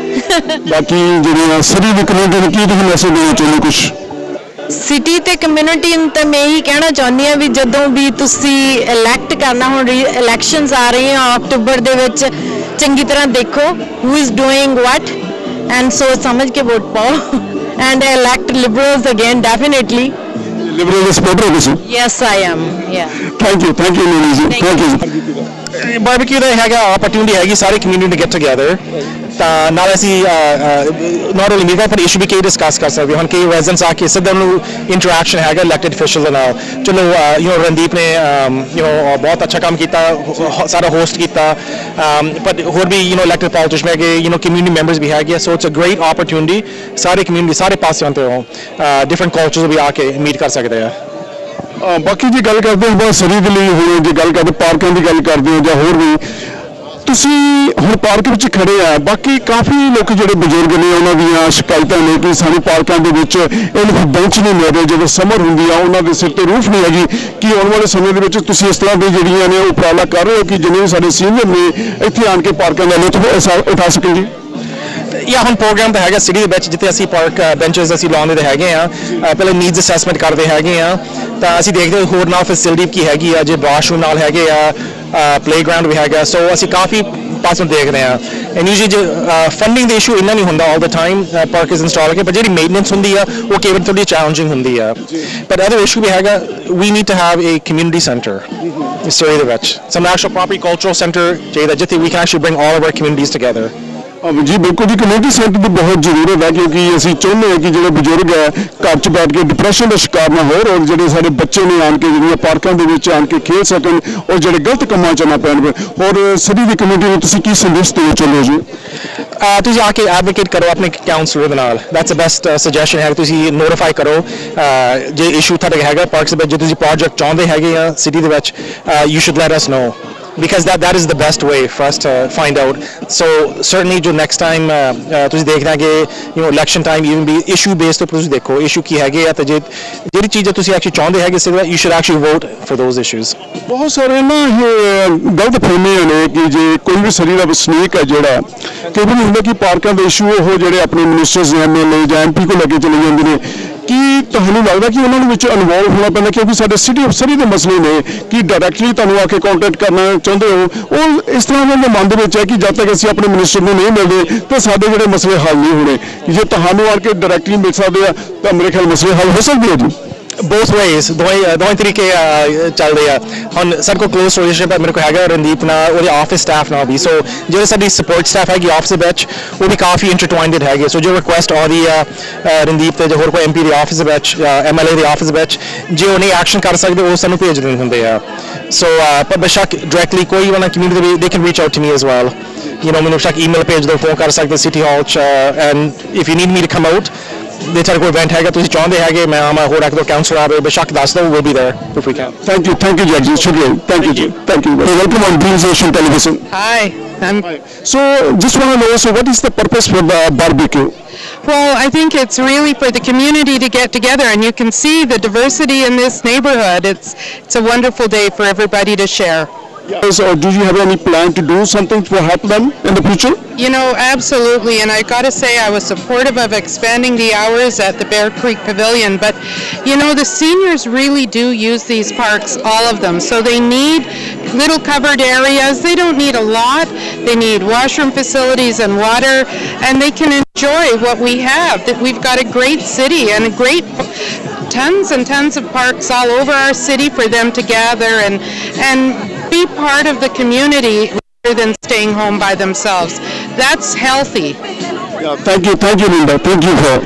ਬਾਕੀ ਜਿਹੜੇ ਸਰੀ ਦੀ community ਨੂੰ ਕੀ ਤੁਸੀਂ message ਦੇਣਾ ਚਾਹੁੰਦੇ ਕੁਝ ਸਿਟੀ ਤੇ ਕਮਿਊਨਿਟੀ ਨੂੰ ਤਾਂ ਮੈਂ ਇਹੀ ਕਹਿਣਾ ਚਾਹੁੰਦੀ ਹਾਂ ਵੀ ਜਦੋਂ ਵੀ ਤੁਸੀਂ ਇਲੈਕਟ ਕਰਨਾ ਹੁਣ ਇਲੈਕਸ਼ਨਸ ਆ ਰਹੀਆਂ ਅਕਤੂਬਰ ਦੇ ਵਿੱਚ ਚੰਗੀ ਤਰ੍ਹਾਂ ਦੇਖੋ who is doing what and ਸੋਚ ਸਮਝ ਕੇ ਵੋਟ ਪਾਓ and elect liberals again definitely liberal supporter ਹੋ ਤੁਸੀਂ? Yes I am yeah thank you thank you Neeli ji thank you barbecue ਦਾ ਹੈਗਾ ਆਪਰਚੂਨਿਟੀ ਹੈਗੀ ਸਾਰੇ ਕਮਿਊਨਿਟੀ ਗੈਟ ਟੁਗੇਦਰ ਤਾਂ ਨਾਲ ਅਸੀਂ ਨਾਟ ਓਨਲੀ ਮੀਟਿੰਗ ਪਰ ਇਸ਼ੂ ਵੀ ਕਈ ਡਿਸਕਸ ਕਰ ਸਕਦੇ ਹਾਂ ਕਿ ਰੈਜ਼ੀਡੈਂਟਸ ਆ ਕੇ ਸਿੱਧਾ ਨੂੰ ਇੰਟਰੈਕਸ਼ਨ ਹੈਗਾ ਇਲੈਕਟਡ ਅਫੀਸ਼ੀਅਲ ਦੇ ਨਾਲ ਚਲੋ ਯੂ ਰਣਦੀਪ ਨੇ ਯੂ نو ਬਹੁਤ ਅੱਛਾ ਕੰਮ ਕੀਤਾ ਸਾਰਾ ਹੋਸਟ ਕੀਤਾ ਪਰ ਹੋਰ ਵੀ ਯੂ نو ਇਲੈਕਟਡ ਪੋਲਿਟਿਸ਼ੀਅਨ ਹੈਗੇ ਯੂ نو ਕਮਿਊਨਿਟੀ ਮੈਂਬਰਸ ਵੀ ਹੈਗੇ so it's a great opportunity ਸਾਰੇ ਕਮਿਊਨਿਟੀ ਸਾਰੇ ਪਾਸਿਆਂ ਤੋਂ ਡਿਫਰੈਂਟ ਕਲਚਰਸ ਵੀ ਆ ਕੇ ਮੀਟ ਕਰ ਸਕਦੇ ਆ ਬਾਕੀ ਜੇ ਗੱਲ ਕਰਦੇ ਹਾਂ, ਬਸ ਸਰੀ ਲਈ ਹੋਏ ਜੇ ਗੱਲ ਕਰਦੇ ਪਾਰਕਾਂ ਦੀ ਗੱਲ ਕਰਦੇ ਹੋ ਜਾਂ ਹੋਰ ਵੀ ਤੁਸੀਂ ਹੁਣ ਪਾਰਕ ਵਿੱਚ ਖੜੇ ਆ, ਬਾਕੀ ਕਾਫੀ ਲੋਕ ਜਿਹੜੇ ਬਜ਼ੁਰਗ ਨੇ, ਉਹਨਾਂ ਦੀਆਂ ਸ਼ਿਕਾਇਤਾਂ ਨੇ ਕਿ ਸਾਨੂੰ ਪਾਰਕਾਂ ਦੇ ਵਿੱਚ ਇਹਨਾਂ ਬੈਂਚ ਨਹੀਂ ਮਿਲ ਰਹੇ, ਜਦੋਂ ਸਮਰ ਹੁੰਦੀ ਆ, ਉਹਨਾਂ ਦੇ ਸਿਰ ਤੇ ਰੂਫ ਨਹੀਂ ਹੈਗੀ ਕਿ ਆਉਣ ਵਾਲੇ ਸਮੇਂ ਦੇ ਵਿੱਚ ਤੁਸੀਂ ਇਸ ਤਰ੍ਹਾਂ ਦੀ ਜਿਹੜੀਆਂ ਨੇ ਉਪਰਾਲਾ ਕਰ ਰਹੇ ਹੋ ਕਿ ਜਿੰਨੇ ਵੀ ਸਾਡੇ ਸੀਨੀਅਰ ਨੇ, ਇੱਥੇ ਆਣ ਕੇ ਪਾਰਕਾਂ ਦਾ ਲੁਤਫ ਉਠਾ ਸਕਣ ਜੀ। ਜਾਂ ਹੁਣ ਪ੍ਰੋਗਰਾਮ ਤਾਂ ਹੈਗਾ ਸਿਟੀ ਦੇ ਵਿੱਚ ਜਿੱਥੇ ਅਸੀਂ ਪਾਰਕ ਬੈਂਚਸ ਅਸੀਂ ਲਾਉਂਦੇ ਤੇ ਹੈਗੇ ਆ ਪਹਿਲੇ ਨੀਡਸ ਅਸੈਸਮੈਂਟ ਕਰਦੇ ਹੈਗੇ ਆ ਤਾਂ ਅਸੀਂ ਦੇਖਦੇ ਹਾਂ ਹੋਰ ਨਾਲ ਫੈਸਿਲਿਟੀ ਕੀ ਹੈਗੀ ਆ ਜੇ ਵਾਸ਼ਰੂਮ ਨਾਲ ਹੈਗੇ ਆ ਪਲੇਗਰਾਉਂਡ ਵੀ ਹੈਗਾ। ਸੋ ਅਸੀਂ ਕਾਫੀ ਪਾਸੋਂ ਦੇਖ ਰਹੇ ਆ ਐਂਡ ਯੂਜੂਅਲੀ ਜੇ ਫੰਡਿੰਗ ਦਾ ਇਸ਼ੂ ਇੰਨਾ ਨਹੀਂ ਹੁੰਦਾ all the time park is install ਕੇ ਪਰ ਜਿਹੜੀ ਮੇਨਟੇਨੈਂਸ ਹੁੰਦੀ ਆ ਉਹ ਕਈ ਵਾਰ ਥੋੜੀ ਚੈਲੰਜਿੰਗ ਹੁੰਦੀ ਆ। ਪਰ ਅਦਰ ਇਸ਼ੂ ਵੀ ਹੈਗਾ we need to have a community centre story ਦੇ ਵਿੱਚ। Some actual property cultural centre ਚਾਹੀਦਾ ਜਿੱਥੇ we can actually bring all our communities together ਜੀ ਬਿਲਕੁਲ ਜੀ ਕਮਿਊਨਿਟੀ ਸੈਂਟਰ ਦੀ ਬਹੁਤ ਜ਼ਰੂਰਤ ਹੈ ਕਿਉਂਕਿ ਅਸੀਂ ਚਾਹੁੰਦੇ ਹਾਂ ਕਿ ਜਿਹੜੇ ਬਜ਼ੁਰਗ ਹੈ, ਘਰ 'ਚ ਬੈਠ ਕੇ ਡਿਪਰੈਸ਼ਨ ਦਾ ਸ਼ਿਕਾਰ ਨਾ ਹੋਣ ਔਰ ਜਿਹੜੇ ਸਾਡੇ ਬੱਚੇ ਨੇ ਆਣ ਕੇ, ਜਿਹੜੀਆਂ ਪਾਰਕਾਂ ਦੇ ਵਿੱਚ ਆਣ ਕੇ ਖੇਡ ਸਕਣ ਔਰ ਜਿਹੜੇ ਗਲਤ ਕੰਮਾਂ 'ਚ ਨਾ ਪੈਣ। ਔਰ ਸਦੀ ਦੀ ਕਮਿਊਨਿਟੀ ਨੂੰ ਤੁਸੀਂ ਕੀ ਸੰਦੇਸ਼ ਦੇਣਾ ਚਾਹੁੰਦੇ ਜੀ? ਤੁਸੀਂ ਆ ਕੇ ਐਡਵੋਕੇਟ ਕਰੋ ਆਪਣੇ ਕਾਉਂਸਲਰ ਦੇ ਨਾਲ। ਦੈਟਸ ਦ ਬੈਸਟ ਸੁਜੈਸ਼ਨ ਹੈ, ਤੁਸੀਂ ਨੋਟੀਫਾਈ ਕਰੋ। ਜੇ ਇਸ਼ੂ ਤੁਹਾਡੇ ਹੈਗਾ ਪਾਰਕਸ ਵਿੱਚ, ਜੇ ਤੁਸੀਂ ਪ੍ਰੋਜੈਕਟ ਚਾਹੁੰਦੇ ਹੈਗੇ ਆ ਸਿਟੀ ਦੇ ਵਿੱਚ you should let us know because that that is the best way for us to find out. So certainly ਜੋ next time ਤੁਸੀਂ ਦੇਖਣਾ ਕਿ you know election time even we issue base ਤੇ ਤੁਸੀਂ ਦੇਖੋ ਇਸ਼ੂ ਕੀ ਹੈਗੇ ਆ ਤੇ ਜੇ ਜਿਹੜੀ ਚੀਜ਼ ਤੁਸੀਂ ਐਕਚੁਅਲੀ ਚਾਹੁੰਦੇ ਹੈਗੇ sir you should actually vote for those issues ਬਹੁਤ ਸਾਰੇ ਨਾ ਇਹ ਗਲਤ ਫਹਿਮੀਆਂ ਨੇ ਕਿ ਜੇ ਕੋਈ ਵੀ ਸਰੀ ਦਾ ਸਨੀਕ ਹੈ ਜਿਹੜਾ ਕਿ ਵੀ ਹੁੰਦਾ ਕਿ ਪਾਰਕਾਂ ਦੇ ਇਸ਼ੂ ਉਹ ਜਿਹੜੇ ਆਪਣੇ ਮਿਨਿਸਟਰਸ ਜਾਂ ਐਮਐਲਏ ਜਾਂ ਐਮਪੀ ਕੋ ਲੱਗੇ ਚਲੇ ਜਾਂਦੇ ਨੇ ਕੀ ਤੁਹਾਨੂੰ ਲੱਗਦਾ ਕਿ ਉਹਨਾਂ ਨੂੰ ਵਿੱਚ ਇਨਵੋਲਵ ਹੋਣਾ ਪੈਂਦਾ? ਕਿਉਂਕਿ ਸਾਡੇ ਸਿਟੀ ਅਫਸਰੀ ਦੇ ਮਸਲੇ ਨੇ ਕਿ ਡਾਇਰੈਕਟਲੀ ਤੁਹਾਨੂੰ ਆ ਕੇ ਕੰਟੈਕਟ ਕਰਨਾ ਚਾਹੁੰਦੇ ਹੋ। ਉਹ ਇਸ ਤਰ੍ਹਾਂ ਦੇ ਮਨ ਦੇ ਵਿੱਚ ਹੈ ਕਿ ਜਦ ਤੱਕ ਅਸੀਂ ਆਪਣੇ ਮਿਨਿਸਟਰ ਨੂੰ ਨਹੀਂ ਮਿਲਦੇ, ਤਾਂ ਸਾਡੇ ਜਿਹੜੇ ਮਸਲੇ ਹੱਲ ਨਹੀਂ ਹੋਣੇ। ਜੇ ਤੁਹਾਨੂੰ ਆ ਕੇ ਡਾਇਰੈਕਟਲੀ ਮਿਲ ਸਕਦੇ ਆ, ਤਾਂ ਮੇਰੇ ਖਿਆਲ ਮਸਲੇ ਹੱਲ ਹੋ ਸਕਦੇ ਆ ਜੀ। Both ways ਦੋਵੇਂ ਦੋਵੇਂ ਤਰੀਕੇ ਚੱਲਦੇ ਆ। ਹੁਣ ਸਭ ਕੋਲ ਕਲੋਜ਼ ਰਿਲੇਸ਼ਨਸ਼ਿਪ ਮੇਰੇ ਕੋਲ ਹੈਗਾ ਰਣਦੀਪ ਨਾਲ, ਉਹਦੇ ਆਫਿਸ ਸਟਾਫ ਨਾਲ ਵੀ। ਸੋ ਜਿਹੜੇ ਸਾਡੀ ਸਪੋਰਟ ਸਟਾਫ ਹੈਗੀ ਆਫਿਸ ਵਿੱਚ, ਉਹ ਵੀ ਕਾਫੀ ਇੰਟਰਟਵਾਈਨਡ ਹੈਗੇ। ਸੋ ਜੋ ਰਿਕੁਐਸਟ ਆਉਂਦੀ ਆ ਰਣਦੀਪ ਤੇ ਜੋ ਹੋਰ ਕੋਈ ਐਮਪੀ ਦੇ ਆਫਿਸ ਦੇ ਵਿੱਚ ਐਮਐਲਏ ਦੇ ਆਫਿਸ ਦੇ ਵਿੱਚ, ਜੇ ਉਹ ਨਹੀਂ ਐਕਸ਼ਨ ਕਰ ਸਕਦੇ, ਉਹ ਸਾਨੂੰ ਭੇਜ ਦਿੰਦੇ ਹੁੰਦੇ ਆ। ਸੋ ਪਰ ਬੇਸ਼ੱਕ ਡਾਇਰੈਕਟਲੀ ਕੋਈ ਵਾਲਾ ਕਮਿਊਨਿਟੀ ਦੇ can reach out to me as well you know ਮੈਨੂੰ ਬੇਸ਼ੱਕ ਈਮੇਲ ਭੇਜ ਦਿਓ ਫੋਨ ਕਰ ਸਕਦੇ ਸਿਟੀ ਹਾਲ ਚ and if you need me to come out ਦੇ ਸਾਡੇ ਕੋਲ ਇਵੈਂਟ ਹੈਗਾ ਤੁਸੀਂ ਚਾਹੁੰਦੇ ਹੈਗੇ ਮੈਂ ਆਵਾਂ ਹੋਰ ਇੱਕ ਦੋ ਕਾਉਂਸਲਰ ਆਵੇ ਬੇਸ਼ੱਕ ਦੱਸ ਦਿਓ will be there if we can thank you thank you ਜੱਜੀ ਸ਼ੁਕਰੀਆ ਥੈਂਕ ਯੂ ਜੀ thank you welcome on bean session So just want to know, so what is the purpose for the barbecue? Well, I think it's really for the community to get together, and you can see the diversity in this neighborhood. It's, it's a wonderful day for everybody to share. So, do you have any plan to do something to help them in the future? You know, absolutely, and I got to say I was supportive of expanding the hours at the Bear Creek Pavilion, but you know the seniors really do use these parks, all of them. So they need little covered areas. They don't need a lot. They need washroom facilities and water, and they can enjoy what we have. That we've got a great city and a great tons and tons of parks all over our city for them to gather and and be part of the community rather than staying home by themselves. That's healthy. Thank you, thank you, Linda. Thank you for.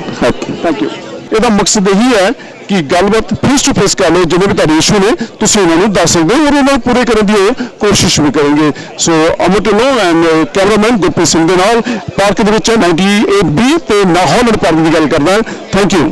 Thank you. ਇਹਦਾ ਮਕਸਦ ਇਹੀ ਹੈ ਕਿ ਗੱਲਬਾਤ face to face ਕਰ ਲਓ ਜਿੰਨੇ ਵੀ ਤੁਹਾਡੇ ਇਸ਼ੂ ਨੇ ਤੁਸੀਂ ਉਹਨਾਂ ਨੂੰ ਦੱਸ ਸਕਦੇ ਹੋ ਔਰ ਉਹਨਾਂ ਨੂੰ ਪੂਰੇ ਕਰਨ ਦੀ ਕੋਸ਼ਿਸ਼ ਵੀ ਕਰਨਗੇ so Amar Dhillon and cameraman uh, Gurpreet Singh ਦੇ ਨਾਲ ਪਾਰਕ ਦੇ ਵਿੱਚ 98 ਬੀ ਤੇ ਨਾਹੌਲਡ ਪਾਰਕ ਦੀ ਗੱਲ ਕਰਦਾ ਥੈਂਕ ਯੂ